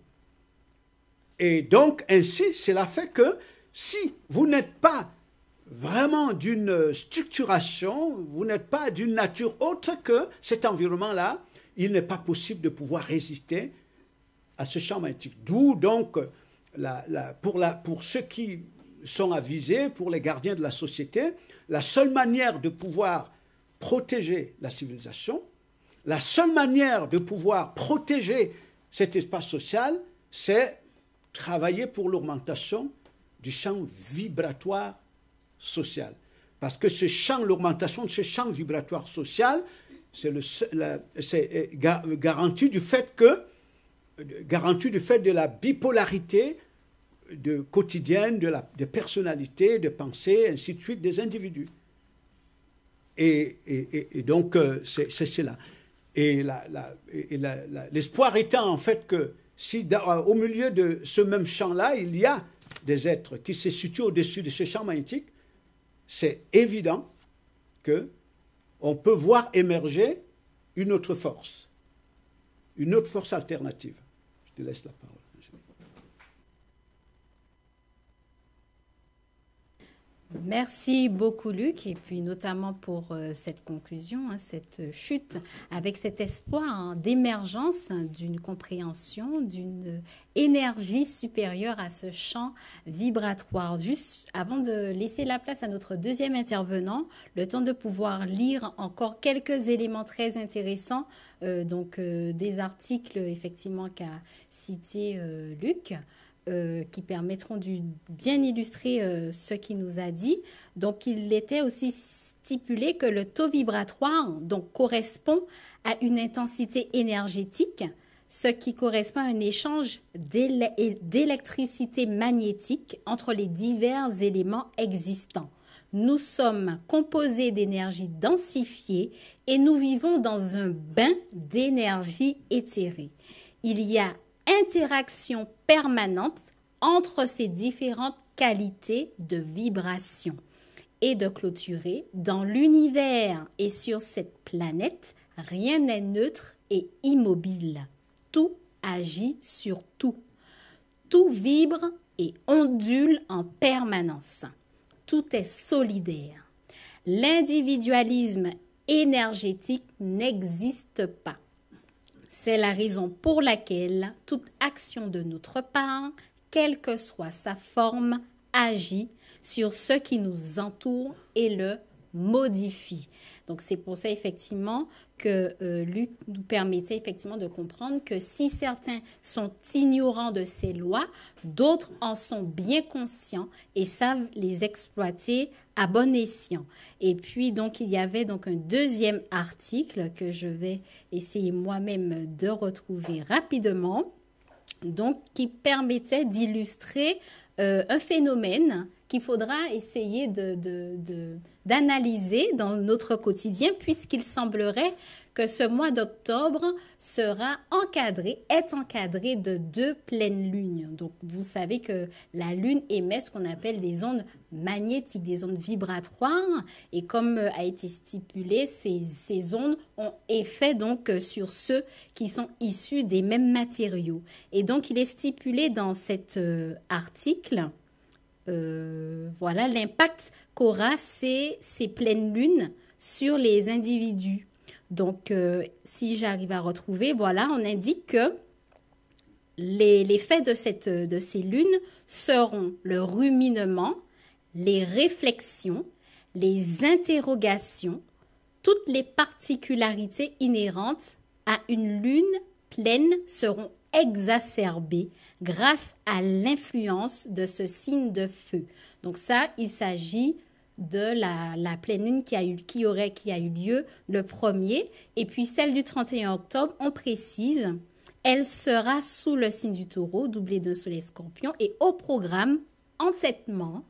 Et donc, ainsi, cela fait que si vous n'êtes pas vraiment d'une structuration, vous n'êtes pas d'une nature autre que cet environnement-là, il n'est pas possible de pouvoir résister à ce champ magnétique. D'où donc, pour, pour ceux qui sont avisés, pour les gardiens de la société, la seule manière de pouvoir protéger la civilisation, la seule manière de pouvoir protéger cet espace social, c'est travailler pour l'augmentation du champ vibratoire social. Parce que ce champ, l'augmentation de ce champ vibratoire social, c'est garantie du fait que garantie du fait de la bipolarité de quotidienne de la de personnalité, de pensée, ainsi de suite des individus. Et, et, donc euh, c'est cela. Et l'espoir étant en fait que si au milieu de ce même champ-là, il y a des êtres qui se situent au-dessus de ce champ magnétique, c'est évident que on peut voir émerger une autre force, une autre force alternative. Je te laisse la parole. Merci beaucoup Luc et puis notamment pour euh, cette conclusion, hein, cette chute, avec cet espoir hein, d'émergence d'une compréhension, d'une énergie supérieure à ce champ vibratoire. Juste avant de laisser la place à notre deuxième intervenant, le temps de pouvoir lire encore quelques éléments très intéressants, euh, donc euh, des articles effectivement qu'a cité Luc. Euh, qui permettront de bien illustrer euh, ce qu'il nous a dit. Donc, il était aussi stipulé que le taux vibratoire donc, correspond à une intensité énergétique, ce qui correspond à un échange d'électricité magnétique entre les divers éléments existants. Nous sommes composés d'énergie densifiée et nous vivons dans un bain d'énergie éthérée. Il y a interaction permanente entre ces différentes qualités de vibration et de clôturer dans l'univers et sur cette planète, rien n'est neutre et immobile. Tout agit sur tout. Tout vibre et ondule en permanence. Tout est solidaire. l'individualisme énergétique n'existe pas. C'est la raison pour laquelle toute action de notre part, quelle que soit sa forme, agit sur ce qui nous entoure et le modifie. Donc c'est pour ça effectivement que euh, Luc nous permettait effectivement de comprendre que si certains sont ignorants de ces lois, d'autres en sont bien conscients et savent les exploiter bon escient. Et puis donc il y avait donc un deuxième article que je vais essayer moi-même de retrouver rapidement, donc qui permettait d'illustrer euh, un phénomène qu'il faudra essayer d'analyser de, dans notre quotidien puisqu'il semblerait que ce mois d'octobre sera encadré, est encadré de deux pleines lunes. Donc vous savez que la lune émet ce qu'on appelle des ondes magnétiques, des ondes vibratoires et comme euh, a été stipulé, ces, ondes ont effet donc sur ceux qui sont issus des mêmes matériaux. Et donc il est stipulé dans cet euh, article euh, voilà l'impact qu'aura ces, ces pleines lunes sur les individus. Donc, euh, si j'arrive à retrouver, voilà, on indique que les, de, cette, de ces lunes seront le ruminement, les réflexions, les interrogations, toutes les particularités inhérentes à une lune pleine seront exacerbées grâce à l'influence de ce signe de feu. Donc ça, il s'agit de la, pleine lune qui a, eu, qui, aurait, qui a eu lieu le premier. Et puis celle du 31 octobre, on précise, elle sera sous le signe du taureau, doublé de soleil scorpion, et au programme, entêtement,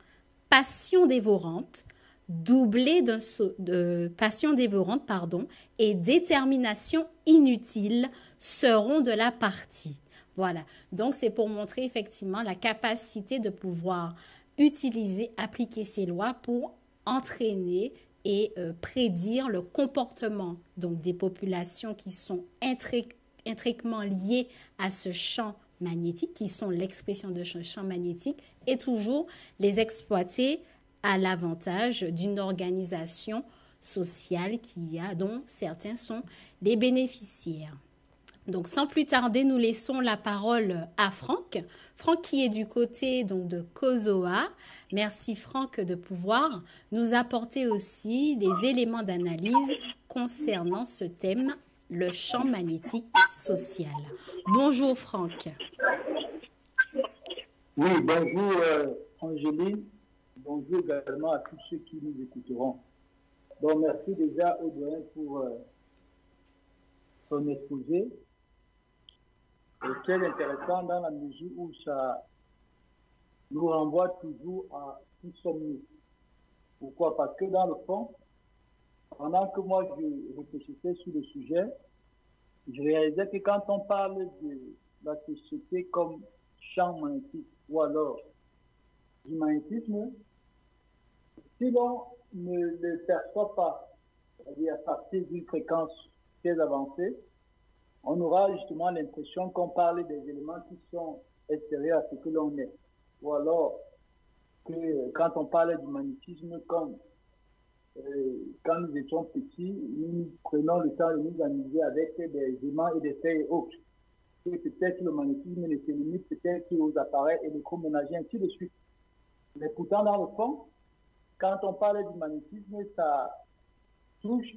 passion dévorante, doublé de, de passion dévorante, pardon, et détermination inutile seront de la partie. Voilà. Donc, c'est pour montrer effectivement la capacité de pouvoir utiliser, appliquer ces lois pour entraîner et euh, prédire le comportement donc des populations qui sont intriquement liées à ce champ magnétique, qui sont l'expression de ce champ magnétique, et toujours les exploiter à l'avantage d'une organisation sociale qui a, dont certains sont les bénéficiaires. Donc sans plus tarder, nous laissons la parole à Franck. Franck qui est du côté donc de Kozoa. Merci Franck de pouvoir nous apporter aussi des éléments d'analyse concernant ce thème, le champ magnétique social. Bonjour Franck. Oui, bonjour euh, Angéline. Bonjour également à tous ceux qui nous écouteront. Bon, merci déjà Audrey pour euh, son exposé est intéressant dans la mesure où ça nous renvoie toujours à qui sommes-nous. Pourquoi? Parce que dans le fond, pendant que moi je réfléchissais sur le sujet, je réalisais que quand on parle de la société comme champ magnétique ou alors du magnétisme, si l'on ne le perçoit pas, c'est-à-dire à partir d'une fréquence très avancée, on aura justement l'impression qu'on parle des éléments qui sont extérieurs à ce que l'on est. Ou alors que quand on parle du magnétisme, comme euh, quand nous étions petits, nous prenons le temps de nous amuser avec des aimants et des feuilles autres. Et peut-être le magnétisme ne se limite peut-être aux appareils électroménagers, ainsi de suite. Mais pourtant, dans le fond, quand on parle du magnétisme, ça touche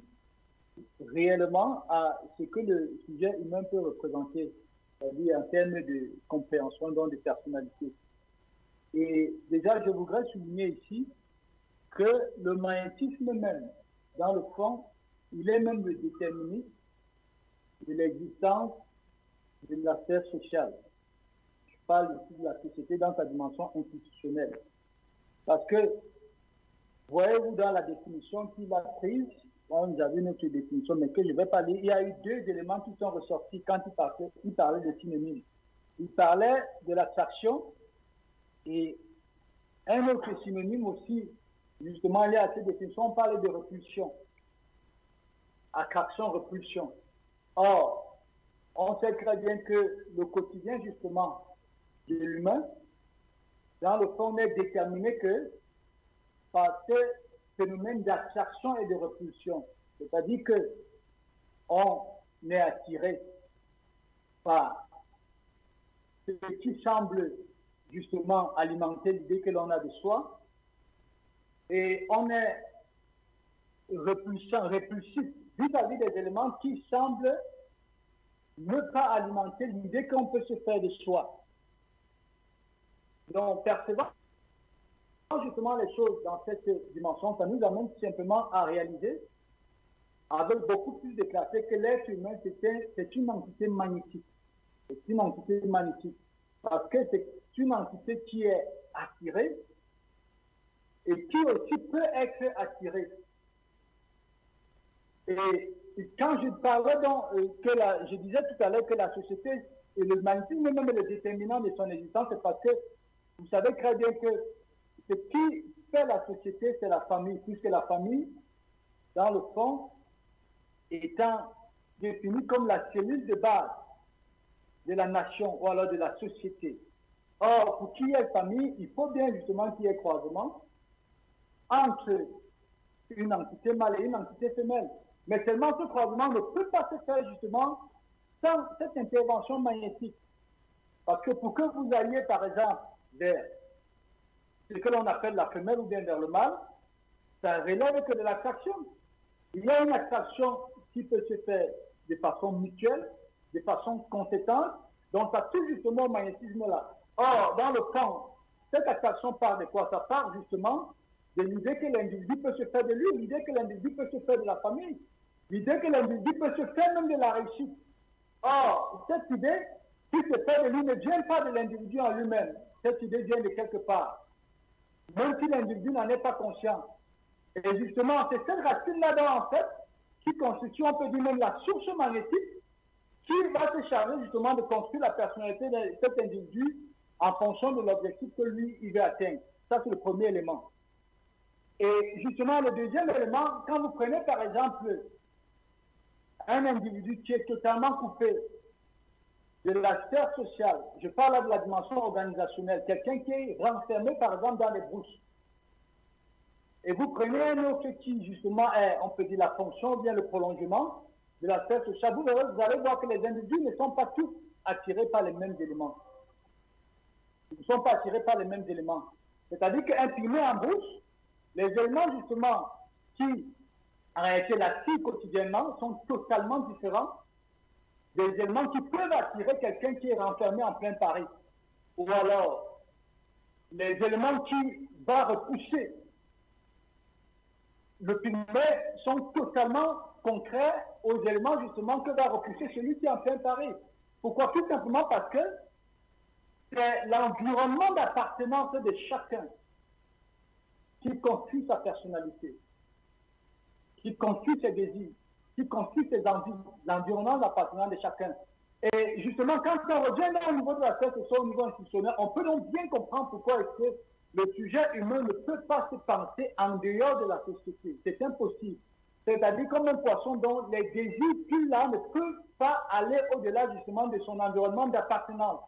réellement à ce que le sujet humain peut représenter, c'est-à-dire en termes de compréhension dans des personnalités. Et déjà, je voudrais souligner ici que le magnétisme même, dans le fond, il est même le déterministe de l'existence de la sphère sociale. Je parle ici de la société dans sa dimension institutionnelle. Parce que, voyez-vous dans la définition qu'il a prise, on avait notre définition, mais que je vais parler, il y a eu deux éléments qui sont ressortis quand il parlait, il de synonyme. Il parlait de l'attraction et un autre synonyme aussi, justement lié à cette définition, on parlait de repulsion. Attraction, repulsion. Or, on sait très bien que le quotidien, justement, de l'humain, dans le fond, n'est déterminé que par ces phénomène d'attraction et de repulsion. C'est-à-dire que on est attiré par ce qui semble justement alimenter l'idée que l'on a de soi et on est repulsant, répulsif vis-à-vis des éléments qui semblent ne pas alimenter l'idée qu'on peut se faire de soi. Donc, percevant justement les choses dans cette dimension, ça nous amène simplement à réaliser avec beaucoup plus de clarté que l'être humain, c'est une entité magnétique. C'est une entité magnétique. Parce que c'est une entité qui est attirée et qui aussi peut être attirée. Et, quand je parlais donc, euh, que la, je disais tout à l'heure que la société et le magnétisme même le déterminant de son existence, c'est parce que vous savez très bien que qui fait la société, c'est la famille, puisque la famille, dans le fond, étant définie comme la cellule de base de la nation ou alors de la société. Or, pour qu'il y ait famille, il faut bien justement qu'il y ait croisement entre une entité mâle et une entité femelle. Mais seulement ce croisement ne peut pas se faire justement sans cette intervention magnétique. Parce que pour que vous alliez, par exemple, vers ce que l'on appelle la femelle ou bien vers le mâle, ça relève que de l'attraction. Il y a une attraction qui peut se faire de façon mutuelle, de façon compétente, donc ça touche justement au magnétisme-là. Or, dans le camp, cette attraction part de quoi? Ça part justement de l'idée que l'individu peut se faire de lui, l'idée que l'individu peut se faire de la famille, l'idée que l'individu peut se faire même de la réussite. Or, cette idée qui se fait de lui ne vient pas de l'individu en lui-même. Cette idée vient de quelque part. Même si l'individu n'en est pas conscient. Et justement, c'est cette racine-là, en fait, qui constitue, on peut dire même la source magnétique, qui va se charger justement de construire la personnalité de cet individu en fonction de l'objectif que lui, il veut atteindre. Ça, c'est le premier élément. Et justement, le deuxième élément, quand vous prenez par exemple un individu qui est totalement coupé de la sphère sociale, je parle de la dimension organisationnelle, quelqu'un qui est renfermé par exemple dans les brousses, et vous prenez un autre qui justement est, on peut dire, la fonction ou bien le prolongement de la sphère sociale, vous, allez voir que les individus ne sont pas tous attirés par les mêmes éléments. Ils ne sont pas attirés par les mêmes éléments. C'est-à-dire qu'imprimés en brousse, les éléments justement qui en réalité l'attirent quotidiennement sont totalement différents des éléments qui peuvent attirer quelqu'un qui est renfermé en plein Paris. Ou alors, les éléments qui vont repousser le pigment sont totalement concrets aux éléments justement que va repousser celui qui est en plein Paris. Pourquoi? Tout simplement parce que c'est l'environnement d'appartenance de chacun qui constitue sa personnalité, qui constitue ses désirs, qui constitue ses envies, l'environnement d'appartenance de chacun. Et justement, quand on revient au niveau de la société, au niveau institutionnel, on peut donc bien comprendre pourquoi est-ce que le sujet humain ne peut pas se penser en dehors de la société. C'est impossible. C'est-à-dire comme un poisson dont les désirs qu'il a ne peuvent pas aller au-delà justement de son environnement d'appartenance.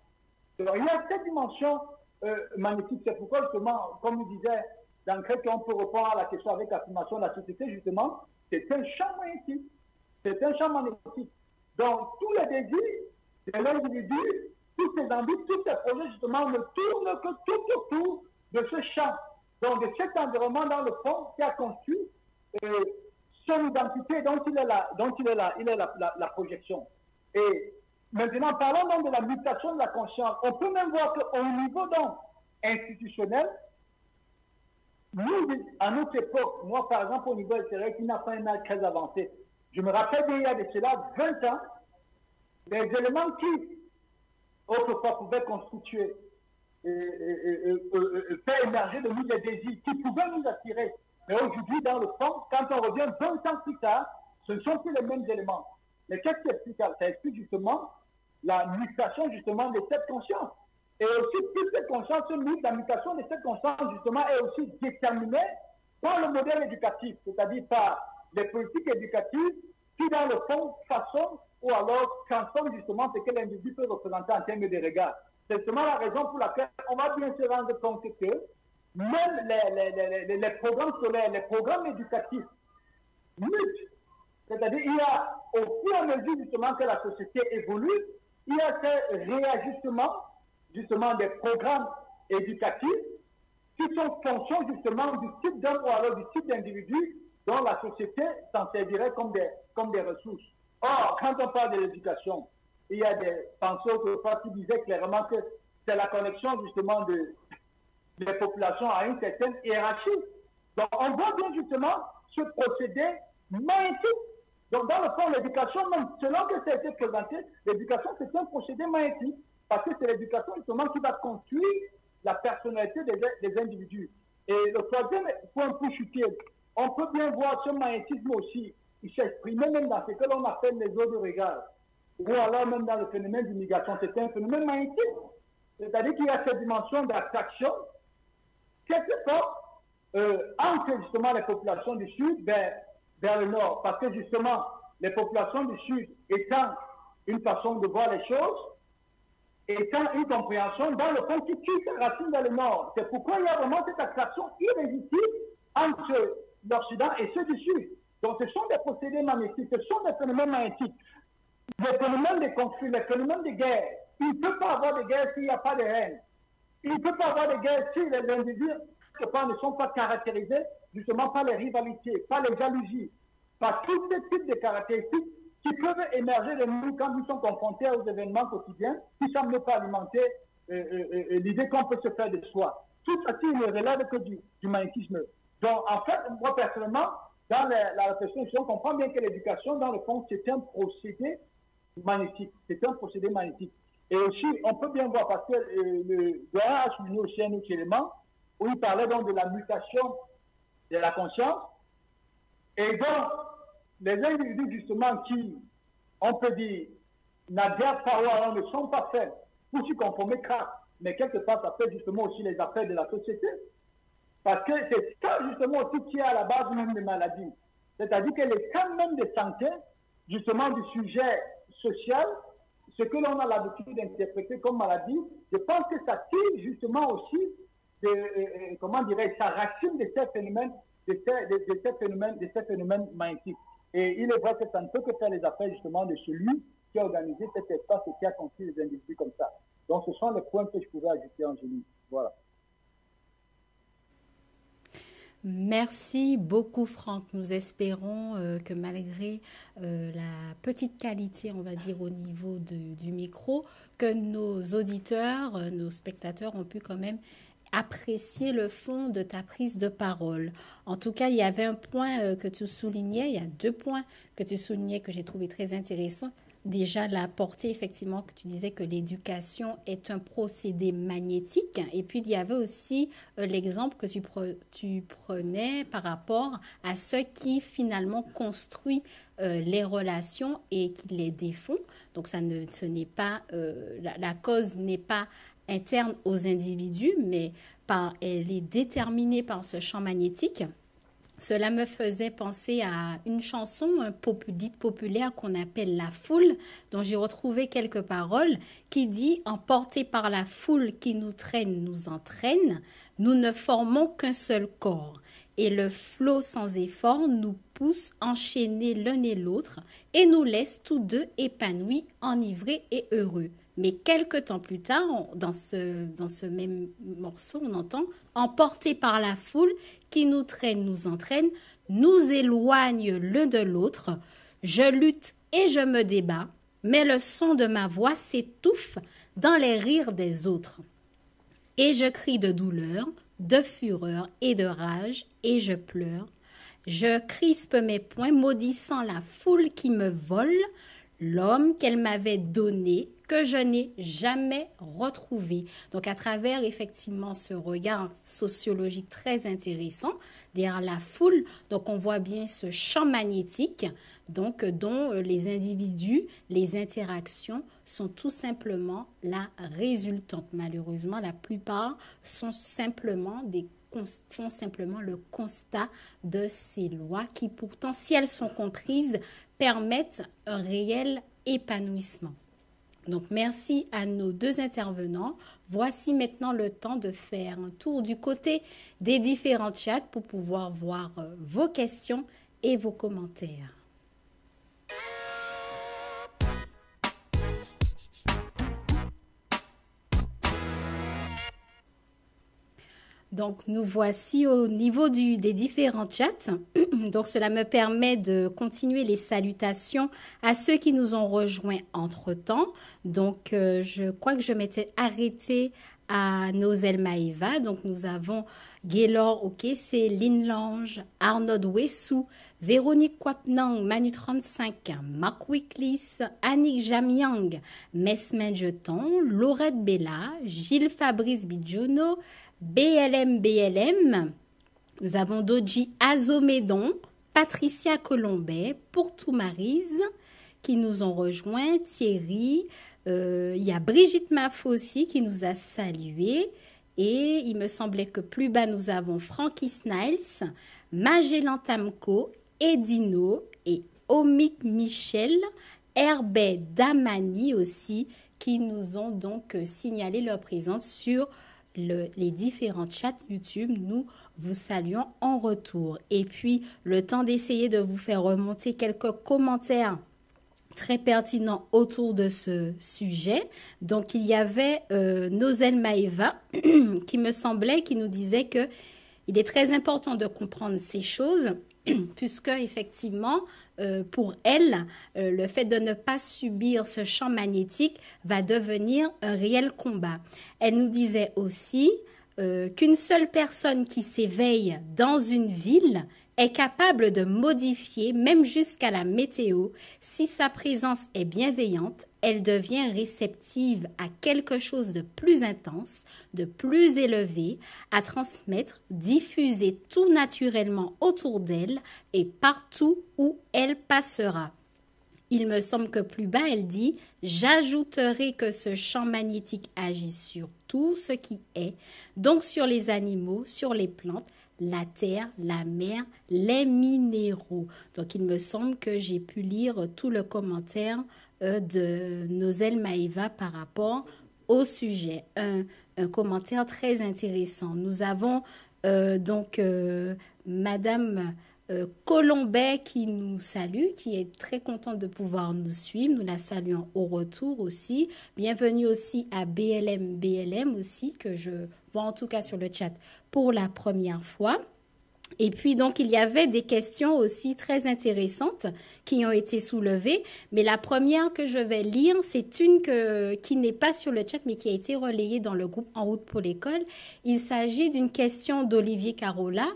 il y a cette dimension euh, magnétique. C'est pourquoi justement, comme je disais, dans lequel on peut répondre à la question avec l'affirmation de la société, justement, c'est un champ magnétique. C'est un champ magnétique. Donc, tous les désirs de l'individu, tous ses envies, tous ses projets, justement, ne tournent que tout autour de ce champ. Donc, de cet environnement, dans le fond, qui a conçu euh, son identité dont il est la, dont il est la, il est la, projection. Et maintenant, parlons donc de la mutation de la conscience. On peut même voir qu'au niveau donc institutionnel, nous, à notre époque, moi par exemple au niveau intérieur qui n'a pas un âge très avancé, je me rappelle qu'il y a de cela 20 ans, les éléments qui autrefois pouvaient constituer faire émerger de nous des désirs qui pouvaient nous attirer. Mais aujourd'hui, dans le fond, quand on revient 20 ans plus tard, ce ne sont plus les mêmes éléments. Mais qu'est-ce qui explique ça? Ça explique justement la mutation justement de cette conscience. Et aussi, toute cette conscience la mutation de cette conscience, justement, est aussi déterminée par le modèle éducatif, c'est-à-dire par les politiques éducatives qui, dans le fond, façonnent ou alors transforment justement ce que l'individu peut représenter en termes de regard. C'est justement la raison pour laquelle on va bien se rendre compte que même les, programmes scolaires, les programmes éducatifs mutent. C'est-à-dire, il y a, au fur et à mesure justement que la société évolue, il y a ce réajustement justement des programmes éducatifs qui sont fonction justement du type d'homme ou alors du type d'individu dont la société s'en servirait comme des, comme des ressources. Or, quand on parle de l'éducation, il y a des penseurs qui disaient clairement que c'est la connexion justement de, des populations à une certaine hiérarchie. Donc, on voit bien justement ce procédé magnétique. Donc, dans le fond, l'éducation, selon que ça a été présenté, l'éducation, c'est un procédé magnétique. Parce que c'est l'éducation justement qui va construire la personnalité des, individus. Et le troisième point pour chuter, on peut bien voir ce magnétisme aussi, il s'exprime même dans ce que l'on appelle les eaux de regard, ou alors même dans le phénomène d'immigration. C'est un phénomène magnétique. C'est-à-dire qu'il y a cette dimension d'attraction, quelque part, euh, entre justement les populations du Sud vers, vers le Nord? Parce que justement, les populations du Sud étant une façon de voir les choses, étant une compréhension dans le fond qui tue ses racines dans le Nord. C'est pourquoi il y a vraiment cette attraction irrésistible entre l'Occident et ceux du Sud. Donc ce sont des procédés magnétiques, ce sont des phénomènes magnétiques. Les phénomènes de conflit, les phénomènes de guerre. Il ne peut pas avoir de guerre s'il n'y a pas de haine. Il ne peut pas avoir de guerre si les individus ne sont pas caractérisés justement par les rivalités, par les jalousies, par tous ces types de caractéristiques qui peuvent émerger de nous quand nous sommes confrontés aux événements quotidiens qui semblent pas alimenter euh, euh, euh, l'idée qu'on peut se faire de soi. Tout ceci ne relève que du, du magnétisme. Donc, en fait, moi, personnellement, dans la, la réflexion, on comprend bien que l'éducation, dans le fond, c'est un procédé magnétique. C'est un procédé magnétique. Et aussi, on peut bien voir, parce que le doyen a aussi un autre élément, où il parlait donc de la mutation de la conscience. Et donc, les individus justement qui, on peut dire, n'adhèrent pas ou ne sont pas faits pour s'y conformer mais quelque part ça fait justement aussi les affaires de la société. Parce que c'est ça justement aussi qui est à la base même des maladies. C'est-à-dire que les cas même de santé, justement du sujet social, ce que l'on a l'habitude d'interpréter comme maladie, je pense que ça tire justement aussi, de, euh, euh, comment dirais ça racine de ces phénomènes, de ces, de ces phénomènes, de ces phénomènes magnétiques. Et il est vrai que ça ne peut que faire les affaires justement de celui qui a organisé cet espace et qui a construit les individus comme ça. Donc ce sont les points que je pouvais ajouter en génie. Voilà. Merci beaucoup Franck. Nous espérons euh, que malgré euh, la petite qualité, on va dire, au niveau du micro, que nos auditeurs, euh, nos spectateurs ont pu quand même apprécier le fond de ta prise de parole. En tout cas, il y avait un point euh, que tu soulignais, il y a deux points que tu soulignais que j'ai trouvé très intéressants. Déjà, la portée, effectivement, que tu disais que l'éducation est un procédé magnétique. Et puis, il y avait aussi euh, l'exemple que tu, prenais par rapport à ce qui, finalement, construit euh, les relations et qui les défont. Donc, ça ne, ce n'est pas, la, cause n'est pas interne aux individus, mais par, elle est déterminée par ce champ magnétique. Cela me faisait penser à une chanson dite populaire qu'on appelle La Foule, dont j'ai retrouvé quelques paroles, qui dit Emporté par la foule qui nous traîne, nous entraîne, nous ne formons qu'un seul corps. Et le flot sans effort nous pousse enchaîner l'un et l'autre et nous laisse tous deux épanouis, enivrés et heureux. Mais quelques temps plus tard, dans, ce, même morceau, on entend Emporté par la foule qui nous traîne, nous entraîne, nous éloigne l'un de l'autre. Je lutte et je me débat, mais le son de ma voix s'étouffe dans les rires des autres. Et je crie de douleur, de fureur et de rage, et je pleure. Je crispe mes poings, maudissant la foule qui me vole, l'homme qu'elle m'avait donné, que je n'ai jamais retrouvé. Donc à travers effectivement ce regard sociologique très intéressant derrière la foule, donc on voit bien ce champ magnétique donc dont euh, les individus, les interactions sont tout simplement la résultante. Malheureusement, la plupart sont simplement des font simplement le constat de ces lois qui pourtant, si elles sont comprises, permettent un réel épanouissement. Donc merci à nos deux intervenants. Voici maintenant le temps de faire un tour du côté des différents chats pour pouvoir voir euh, vos questions et vos commentaires. Donc nous voici au niveau des différents chats. Donc cela me permet de continuer les salutations à ceux qui nous ont rejoints entre-temps. Donc euh, je crois que je m'étais arrêtée à Nozel Maïva. Donc nous avons Gaylor Ok, c'est Lynn Lange, Arnaud Wessou, Véronique Kwapnang, Manu 35, Mark Wicklis, Annick Jamiang, Mesmen Jeton, Laurette Bella, Gilles Fabrice Bidjono, BLM BLM. Nous avons Doji Azomédon, Patricia Colombet, Marise qui nous ont rejoints, Thierry, euh, il y a Brigitte Maff aussi qui nous a salués. Et il me semblait que plus bas, nous avons Frankie Sniles, Magellan Tamco, Edino et Omik Michel, Herbet Damani aussi, qui nous ont donc signalé leur présence sur les différents chats YouTube, nous vous saluons en retour. Et puis, le temps d'essayer de vous faire remonter quelques commentaires très pertinents autour de ce sujet. Donc, il y avait euh, Nozel Maeva qui me semblait, qui nous disait que il est très important de comprendre ces choses puisque effectivement, euh, pour elle, euh, le fait de ne pas subir ce champ magnétique va devenir un réel combat. Elle nous disait aussi euh, qu'une seule personne qui s'éveille dans une ville est capable de modifier même jusqu'à la météo. Si sa présence est bienveillante, elle devient réceptive à quelque chose de plus intense, de plus élevé, à transmettre, diffuser tout naturellement autour d'elle et partout où elle passera. Il me semble que plus bas, elle dit J'ajouterai que ce champ magnétique agit sur tout ce qui est, donc sur les animaux, sur les plantes, la terre, la mer, les minéraux. Donc il me semble que j'ai pu lire tout le commentaire de Nozel Maïva par rapport au sujet. Un, commentaire très intéressant. Nous avons euh, donc euh, Madame Colombet qui nous salue, qui est très contente de pouvoir nous suivre. Nous la saluons au retour aussi. Bienvenue aussi à BLM BLM aussi, que je vois en tout cas sur le chat pour la première fois. Et puis donc il y avait des questions aussi très intéressantes qui ont été soulevées, mais la première que je vais lire, c'est une qui n'est pas sur le chat mais qui a été relayée dans le groupe En route pour l'école. Il s'agit d'une question d'Olivier Carola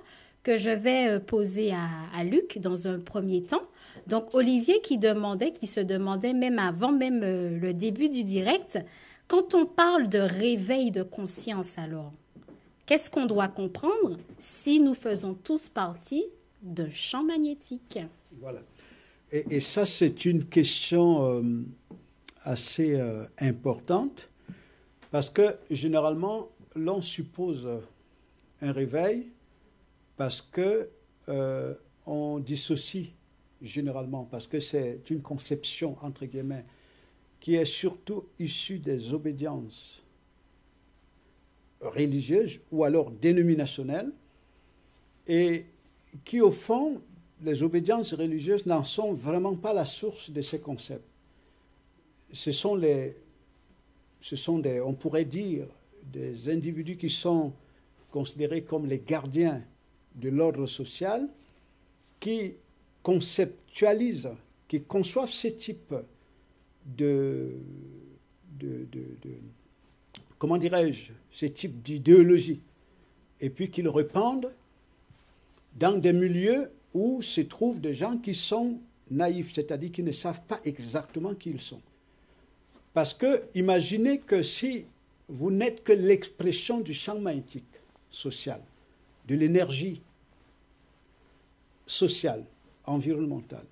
que je vais euh, poser à, à, Luc dans un premier temps. Donc Olivier qui demandait, qui se demandait même avant même euh, le début du direct, quand on parle de réveil de conscience alors, Qu'est-ce qu'on doit comprendre si nous faisons tous partie d'un champ magnétique Voilà. Et, ça, c'est une question euh, assez euh, importante parce que généralement, l'on suppose un réveil parce que euh, dissocie généralement, parce que c'est une conception, entre guillemets, qui est surtout issue des obédiences religieuses ou alors dénominationnelles, et qui, au fond, les obédiences religieuses n'en sont vraiment pas la source de ces concepts. Ce sont les, ce sont des, on pourrait dire, des individus qui sont considérés comme les gardiens de l'ordre social, qui conceptualisent, qui conçoivent ce type de, de, de, de comment dirais-je, ce type d'idéologie, et puis qu'ils répandent dans des milieux où se trouvent des gens qui sont naïfs, c'est-à-dire qui ne savent pas exactement qui ils sont. Parce que imaginez que si vous n'êtes que l'expression du champ magnétique social, de l'énergie sociale, environnementale.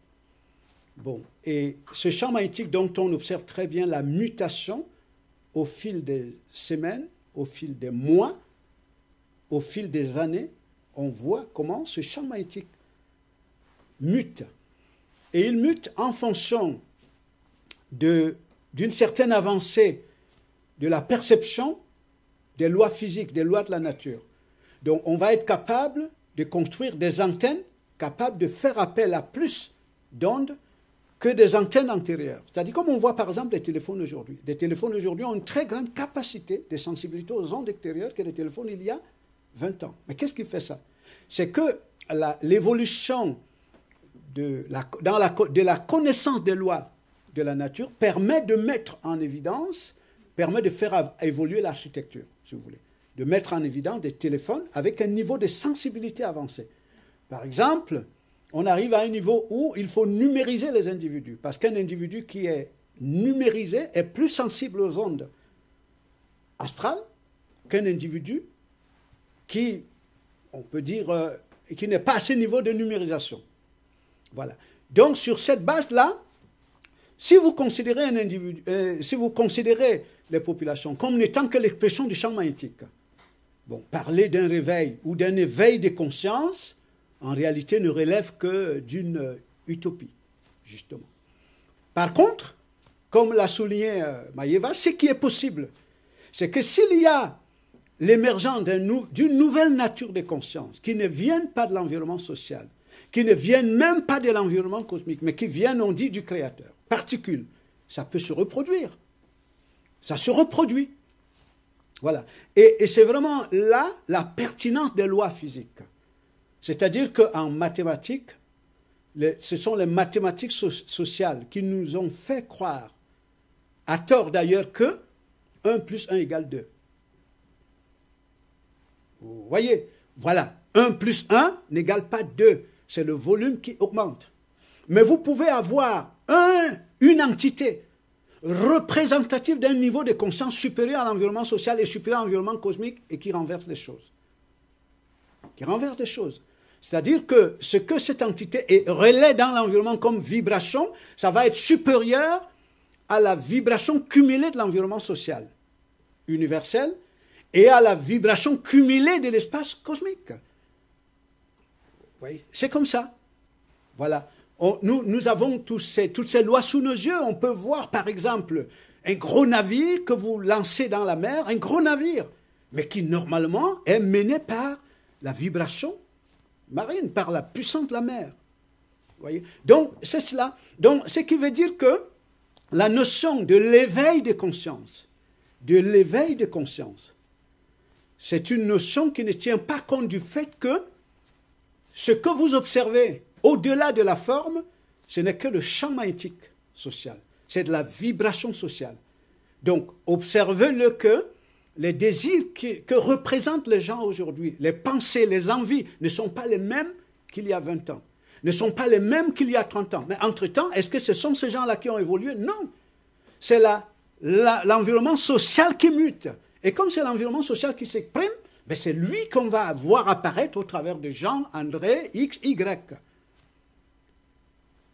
Bon, et ce champ magnétique dont on observe très bien la mutation, au fil des semaines, au fil des mois, au fil des années, on voit comment ce champ magnétique mute. Et il mute en fonction d'une certaine avancée de la perception des lois physiques, des lois de la nature. Donc on va être capable de construire des antennes capables de faire appel à plus d'ondes que des antennes antérieures. C'est-à-dire comme on voit par exemple les téléphones aujourd'hui. Les téléphones aujourd'hui ont une très grande capacité de sensibilité aux ondes extérieures que les téléphones il y a 20 ans. Mais qu'est-ce qui fait ça? C'est que l'évolution de la connaissance des lois de la nature permet de mettre en évidence, permet de faire évoluer l'architecture, si vous voulez, de mettre en évidence des téléphones avec un niveau de sensibilité avancé. Par exemple, on arrive à un niveau où il faut numériser les individus, parce qu'un individu qui est numérisé est plus sensible aux ondes astrales qu'un individu qui, on peut dire, euh, qui n'est pas à ce niveau de numérisation. Voilà. Donc sur cette base-là, si vous considérez un individu, euh, si les populations comme n'étant que l'expression du champ magnétique, bon, parler d'un réveil ou d'un éveil des consciences, en réalité ne relève que d'une utopie, justement. Par contre, comme l'a souligné euh, Maïeva, ce qui est possible, c'est que s'il y a l'émergence d'une nouvelle nature de conscience qui ne viennent pas de l'environnement social, qui ne viennent même pas de l'environnement cosmique, mais qui viennent, on dit, du Créateur, particules, ça peut se reproduire. Ça se reproduit. Voilà. Et, c'est vraiment là la pertinence des lois physiques. C'est-à-dire qu'en mathématiques, ce sont les mathématiques sociales qui nous ont fait croire, à tort d'ailleurs, que 1 plus 1 égale 2. Vous voyez Voilà. 1 plus 1 n'égale pas 2. C'est le volume qui augmente. Mais vous pouvez avoir un, une entité représentative d'un niveau de conscience supérieur à l'environnement social et supérieur à l'environnement cosmique et qui renverse les choses. Qui renverse les choses. C'est-à-dire que ce que cette entité est relais dans l'environnement comme vibration, ça va être supérieur à la vibration cumulée de l'environnement social universel et à la vibration cumulée de l'espace cosmique. C'est comme ça. Voilà. nous, avons toutes ces lois sous nos yeux. On peut voir, par exemple, un gros navire que vous lancez dans la mer, un gros navire, mais qui normalement est mené par la vibration marine, par la puissance de la mer. Voyez? Donc, c'est cela. Donc, ce qui veut dire que la notion de l'éveil de conscience, de l'éveil de conscience, c'est une notion qui ne tient pas compte du fait que ce que vous observez au-delà de la forme, ce n'est que le champ magnétique social. C'est de la vibration sociale. Donc, observez-le que les désirs que représentent les gens aujourd'hui, les pensées, les envies, ne sont pas les mêmes qu'il y a 20 ans, ne sont pas les mêmes qu'il y a 30 ans. Mais entre-temps, est-ce que ce sont ces gens-là qui ont évolué? Non. C'est l'environnement social qui mute. Et comme c'est l'environnement social qui s'exprime, ben c'est lui qu'on va voir apparaître au travers de Jean, André, X, Y.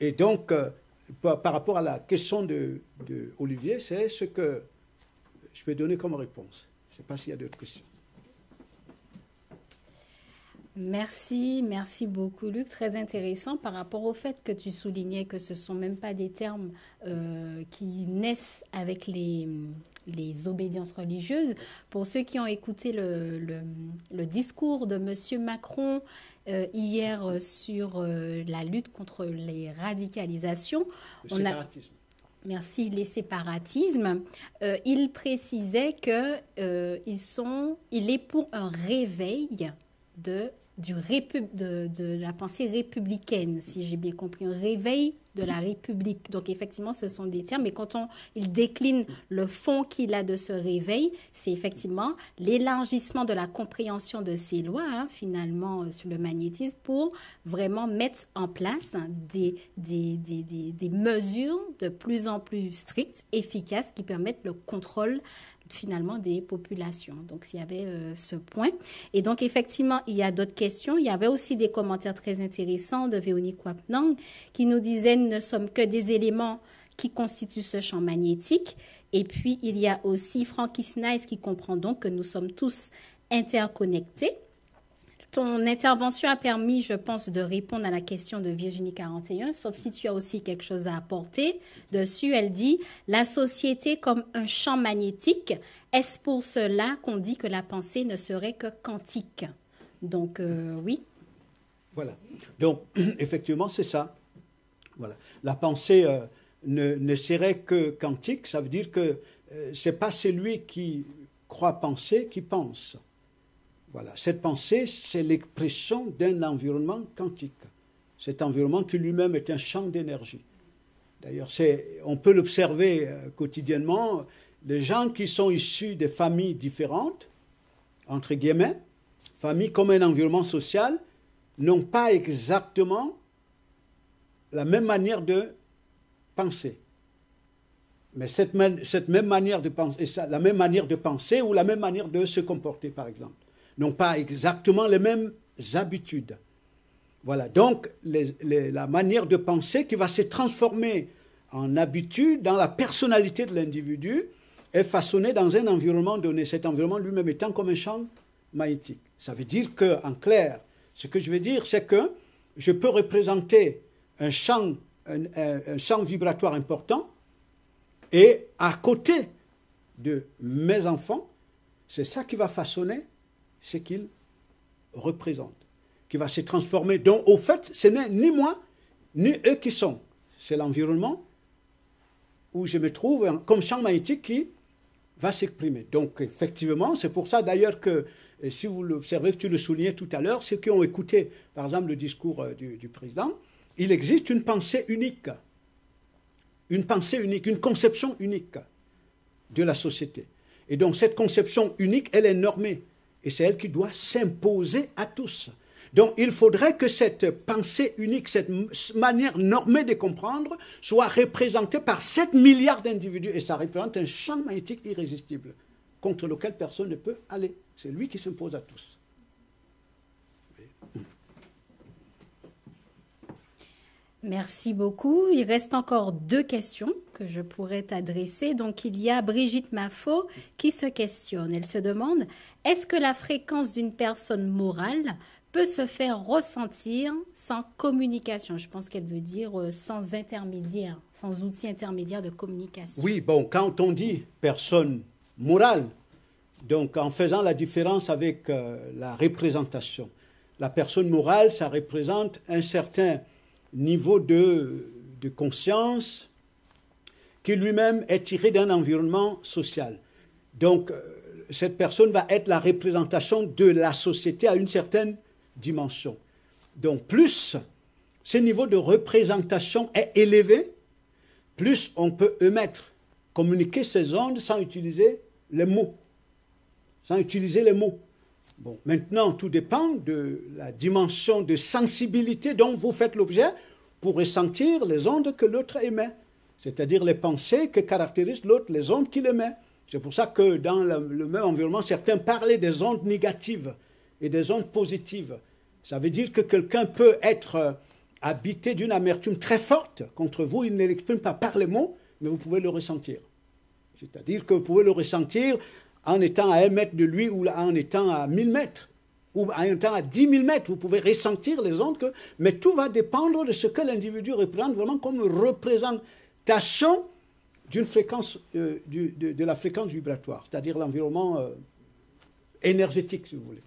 Et donc, euh, par, rapport à la question de, de Olivier, c'est ce que je peux donner comme réponse. Je ne sais pas s'il y a d'autres questions. Merci, merci beaucoup Luc. Très intéressant par rapport au fait que tu soulignais que ce ne sont même pas des termes euh, qui naissent avec les, les obédiences religieuses. Pour ceux qui ont écouté le, le, discours de M. Macron euh, hier sur euh, la lutte contre les radicalisations, le séparatisme. Merci, les séparatismes. il précisait que sont, il est pour un réveil de du de, de, la pensée républicaine, si j'ai bien compris, un réveil de la République. Donc effectivement, ce sont des termes, mais quand on, il décline le fond qu'il a de ce réveil, c'est effectivement l'élargissement de la compréhension de ces lois, hein, finalement, euh, sur le magnétisme, pour vraiment mettre en place des, des, des, des, mesures de plus en plus strictes, efficaces, qui permettent le contrôle finalement des populations. Donc, il y avait euh, ce point. Et donc, effectivement, il y a d'autres questions. Il y avait aussi des commentaires très intéressants de Véronique Wapnang qui nous disait nous ne sommes que des éléments qui constituent ce champ magnétique. Et puis, il y a aussi Frankie Snice qui comprend donc que nous sommes tous interconnectés ton intervention a permis, je pense, de répondre à la question de Virginie 41, sauf si tu as aussi quelque chose à apporter. Dessus, elle dit La société comme un champ magnétique, est-ce pour cela qu'on dit que la pensée ne serait que quantique? Donc, euh, oui. Voilà. Donc, effectivement, c'est ça. Voilà. La pensée euh, ne, serait que quantique, ça veut dire que euh, ce n'est pas celui qui croit penser qui pense. Voilà. Cette pensée, c'est l'expression d'un environnement quantique. Cet environnement qui lui-même est un champ d'énergie. D'ailleurs, on peut l'observer euh, quotidiennement. Les gens qui sont issus de familles différentes, entre guillemets, familles comme un environnement social, n'ont pas exactement la même manière de penser. Mais cette, cette même manière de penser, la même manière de penser ou la même manière de se comporter, par exemple, n'ont pas exactement les mêmes habitudes. Voilà, donc la manière de penser qui va se transformer en habitude dans la personnalité de l'individu est façonnée dans un environnement donné, cet environnement lui-même étant comme un champ magnétique. Ça veut dire que, en clair, ce que je veux dire, c'est que je peux représenter un champ, un champ vibratoire important et à côté de mes enfants, c'est ça qui va façonner ce qu'ils représentent, qui va se transformer. Donc, au fait, ce n'est ni moi, ni eux qui sont. C'est l'environnement où je me trouve comme champ magnétique qui va s'exprimer. Donc, effectivement, c'est pour ça d'ailleurs que, si vous l'observez, tu le soulignais tout à l'heure, ceux qui ont écouté, par exemple, le discours euh, du président, il existe une pensée unique une pensée unique, une conception unique de la société. Et donc cette conception unique, elle est normée. Et c'est elle qui doit s'imposer à tous. Donc il faudrait que cette pensée unique, cette manière normée de comprendre, soit représentée par 7 milliards d'individus. Et ça représente un champ magnétique irrésistible contre lequel personne ne peut aller. C'est lui qui s'impose à tous. Merci beaucoup. Il reste encore deux questions que je pourrais t'adresser. Donc, il y a Brigitte Maffo qui se questionne. Elle se demande est-ce que la fréquence d'une personne morale peut se faire ressentir sans communication? Je pense qu'elle veut dire euh, sans intermédiaire, sans outil intermédiaire de communication. Oui, bon, quand on dit personne morale, donc en faisant la différence avec euh, la représentation, la personne morale, ça représente un certain niveau de, conscience qui lui-même est tiré d'un environnement social. Donc, euh, cette personne va être la représentation de la société à une certaine dimension. Donc, plus ce niveau de représentation est élevé, plus on peut émettre, communiquer ces ondes sans utiliser les mots. Sans utiliser les mots. Bon, maintenant, tout dépend de la dimension de sensibilité dont vous faites l'objet pour ressentir les ondes que l'autre émet, c'est-à-dire les pensées que caractérisent l'autre, les ondes qu'il émet. C'est pour ça que dans le, même environnement, certains parlaient des ondes négatives et des ondes positives. Ça veut dire que quelqu'un peut être euh, habité d'une amertume très forte contre vous, il ne l'exprime pas par les mots, mais vous pouvez le ressentir. C'est-à-dire que vous pouvez le ressentir en étant à un mètre de lui ou en étant à mille mètres, ou en étant à 10 000 mètres. Vous pouvez ressentir les ondes, mais tout va dépendre de ce que l'individu représente vraiment comme représentation d'une fréquence, euh, de, la fréquence vibratoire, c'est-à-dire l'environnement euh, énergétique, si vous voulez.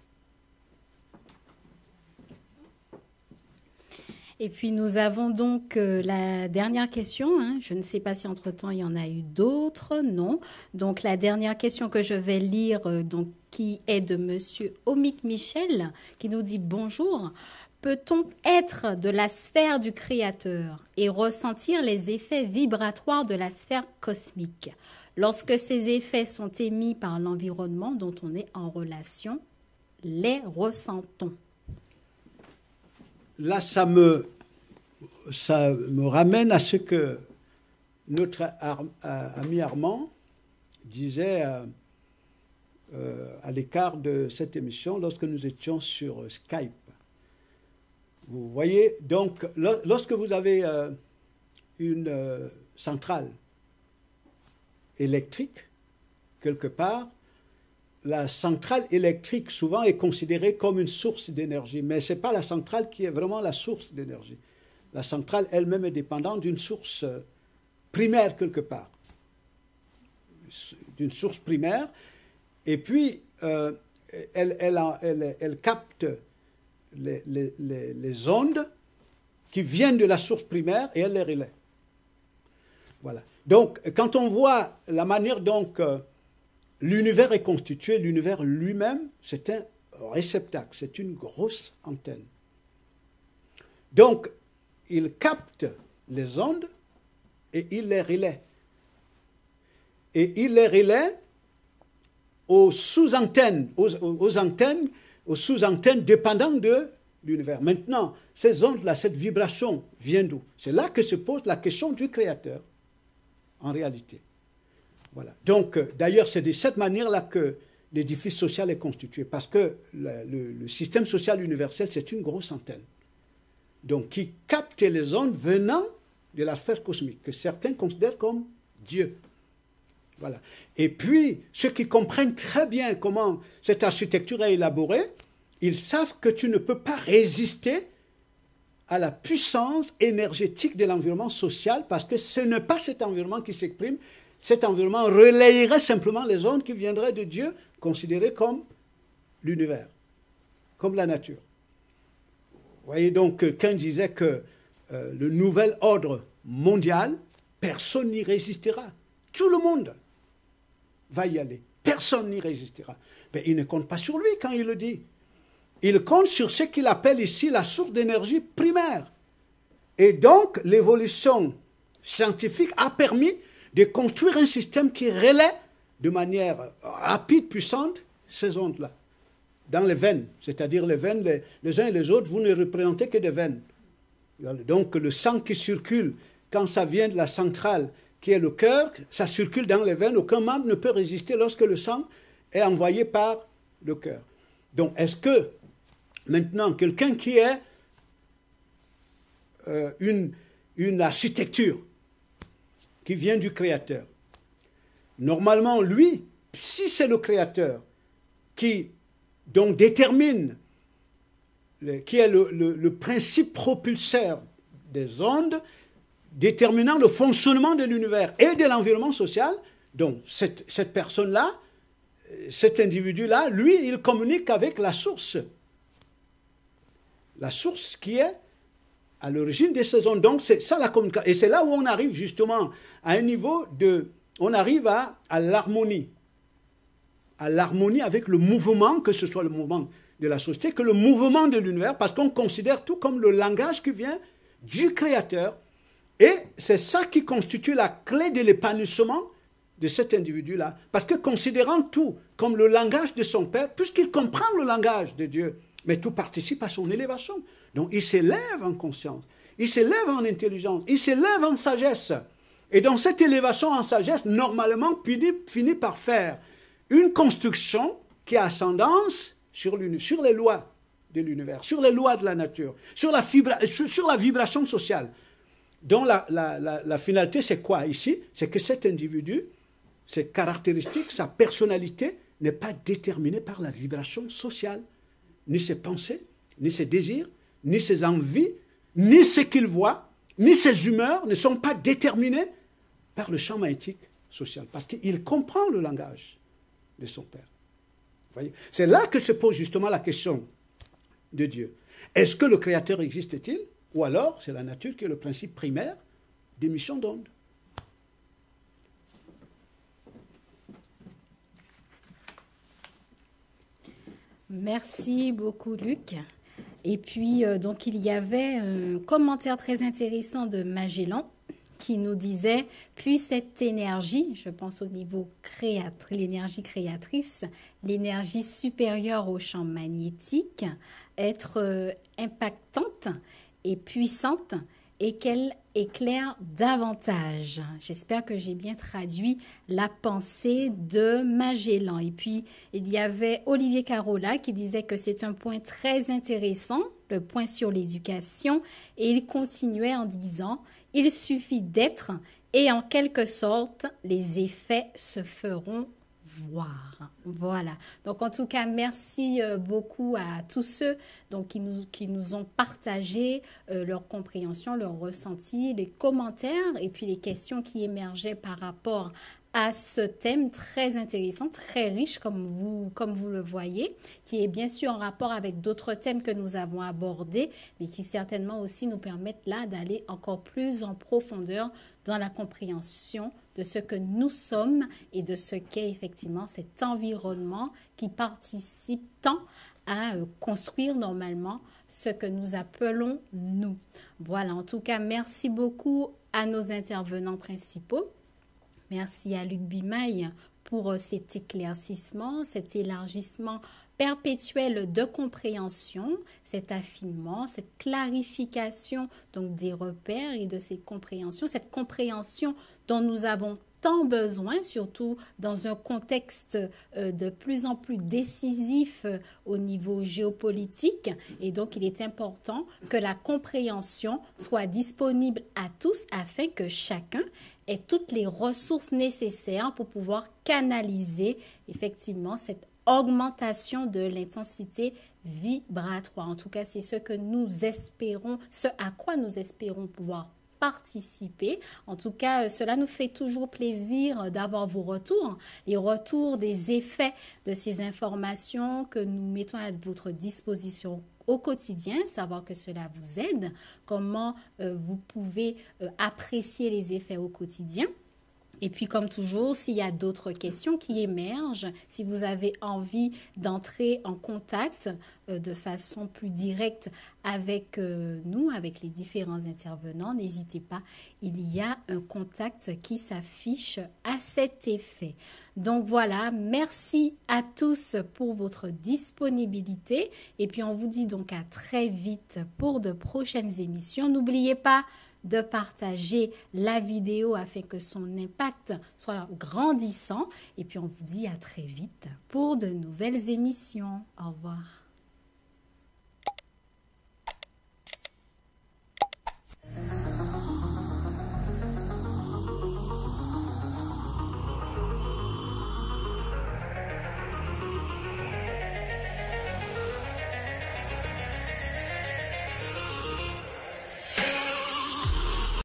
Et puis nous avons donc euh, la dernière question. Hein. Je ne sais pas si entre-temps il y en a eu d'autres. Non. Donc la dernière question que je vais lire, euh, donc, qui est de Monsieur Omik Michel, qui nous dit bonjour. Peut-on être de la sphère du Créateur et ressentir les effets vibratoires de la sphère cosmique? Lorsque ces effets sont émis par l'environnement dont on est en relation, les ressentons là, ça me, ramène à ce que notre euh, ami Armand disait euh, euh, à l'écart de cette émission lorsque nous étions sur Skype. Vous voyez, donc, lorsque vous avez une centrale électrique quelque part, la centrale électrique souvent est considérée comme une source d'énergie, mais ce n'est pas la centrale qui est vraiment la source d'énergie. La centrale elle-même est dépendante d'une source euh, primaire quelque part, d'une source primaire, et puis euh, elle, elle, capte les, les, ondes qui viennent de la source primaire et elle les relaie. Voilà. Donc, quand on voit la manière dont euh, l'univers est constitué, l'univers lui-même, c'est un réceptacle, c'est une grosse antenne. Donc, il capte les ondes et il les relaie. Et il les relaie aux sous-antennes, aux, antennes, aux sous-antennes dépendant de l'univers. Maintenant, ces ondes-là, cette vibration vient d'où? C'est là que se pose la question du Créateur, en réalité. Voilà. Donc, euh, d'ailleurs, c'est de cette manière-là que l'édifice social est constitué, parce que le, système social universel, c'est une grosse antenne. Donc, qui capte les ondes venant de la sphère cosmique, que certains considèrent comme Dieu. Voilà. Et puis, ceux qui comprennent très bien comment cette architecture est élaborée, ils savent que tu ne peux pas résister à la puissance énergétique de l'environnement social parce que ce n'est pas cet environnement qui s'exprime, cet environnement relayerait simplement les ondes qui viendraient de Dieu, considérées comme l'univers, comme la nature. Vous voyez donc qu'un disait que euh, le nouvel ordre mondial, personne n'y résistera. Tout le monde va y aller. Personne n'y résistera. Mais il ne compte pas sur lui quand il le dit. Il compte sur ce qu'il appelle ici la source d'énergie primaire. Et donc, l'évolution scientifique a permis de construire un système qui relaie de manière rapide, puissante, ces ondes-là, dans les veines. C'est-à-dire les veines, les, uns et les autres, vous ne représentez que des veines. Donc le sang qui circule, quand ça vient de la centrale qui est le cœur, ça circule dans les veines, aucun membre ne peut résister lorsque le sang est envoyé par le cœur. Donc, est-ce que maintenant, quelqu'un qui est euh, une architecture qui vient du Créateur, normalement, lui, si c'est le Créateur qui donc détermine, qui est le, principe propulseur des ondes, déterminant le fonctionnement de l'univers et de l'environnement social. Donc, cette, cette personne-là, cet individu-là, lui, il communique avec la source. La source qui est à l'origine des saisons. Donc, c'est ça la communication. Et c'est là où on arrive justement à un niveau de. On arrive à, à l'harmonie. À l'harmonie avec le mouvement, que ce soit le mouvement de la société, que le mouvement de l'univers, parce qu'on considère tout comme le langage qui vient du Créateur et c'est ça qui constitue la clé de l'épanouissement de cet individu-là. Parce que considérant tout comme le langage de son Père, puisqu'il comprend le langage de Dieu, mais tout participe à son élévation. Donc il s'élève en conscience, il s'élève en intelligence, il s'élève en sagesse. Et dans cette élévation en sagesse, normalement, finit, finit par faire une construction qui a ascendance sur, les lois de l'univers, sur les lois de la nature, sur la, sur la vibration sociale. Donc la, finalité, c'est quoi ici? C'est que cet individu, ses caractéristiques, sa personnalité n'est pas déterminée par la vibration sociale, ni ses pensées, ni ses désirs, ni ses envies, ni ce qu'il voit, ni ses humeurs ne sont pas déterminées par le champ magnétique social, parce qu'il comprend le langage de son Père. C'est là que se pose justement la question de Dieu. Est-ce que le Créateur existe-t-il? Ou alors, c'est la nature qui est le principe primaire d'émission d'ondes. Merci beaucoup, Luc. Et puis, euh, donc, il y avait un commentaire très intéressant de Magellan qui nous disait, puis cette énergie, je pense au niveau créatrice, l'énergie créatrice, l'énergie supérieure au champ magnétique, être euh, impactante et puissante et qu'elle éclaire davantage. J'espère que j'ai bien traduit la pensée de Magellan. Et puis, il y avait Olivier Carola qui disait que c'est un point très intéressant, le point sur l'éducation. Et il continuait en disant, il suffit d'être et en quelque sorte, les effets se feront voir. Voilà. Donc en tout cas, merci euh, beaucoup à tous ceux donc, qui, nous, qui nous ont partagé euh, leur compréhension, leur ressenti, les commentaires et puis les questions qui émergeaient par rapport à ce thème très intéressant, très riche comme vous, comme vous le voyez, qui est bien sûr en rapport avec d'autres thèmes que nous avons abordés, mais qui certainement aussi nous permettent là d'aller encore plus en profondeur dans la compréhension de ce que nous sommes et de ce qu'est effectivement cet environnement qui participe tant à euh, construire normalement ce que nous appelons nous. Voilà, en tout cas, merci beaucoup à nos intervenants principaux. Merci à Luc Bimaille pour euh, cet éclaircissement, cet élargissement perpétuel de compréhension, cet affinement, cette clarification donc des repères et de ces compréhensions, cette compréhension dont nous avons tant besoin, surtout dans un contexte euh, de plus en plus décisif euh, au niveau géopolitique. Et donc, il est important que la compréhension soit disponible à tous afin que chacun ait toutes les ressources nécessaires pour pouvoir canaliser effectivement cette augmentation de l'intensité vibratoire. En tout cas, c'est ce que nous espérons, ce à quoi nous espérons pouvoir participer. En tout cas, cela nous fait toujours plaisir d'avoir vos retours, les retours des effets de ces informations que nous mettons à votre disposition au quotidien, savoir que cela vous aide, comment euh, vous pouvez euh, apprécier les effets au quotidien. Et puis, comme toujours, s'il y a d'autres questions qui émergent, si vous avez envie d'entrer en contact euh, de façon plus directe avec euh, nous, avec les différents intervenants, n'hésitez pas. Il y a un contact qui s'affiche à cet effet. Donc voilà, merci à tous pour votre disponibilité. Et puis, on vous dit donc à très vite pour de prochaines émissions. N'oubliez pas, de partager la vidéo afin que son impact soit grandissant. Et puis on vous dit à très vite pour de nouvelles émissions. Au revoir.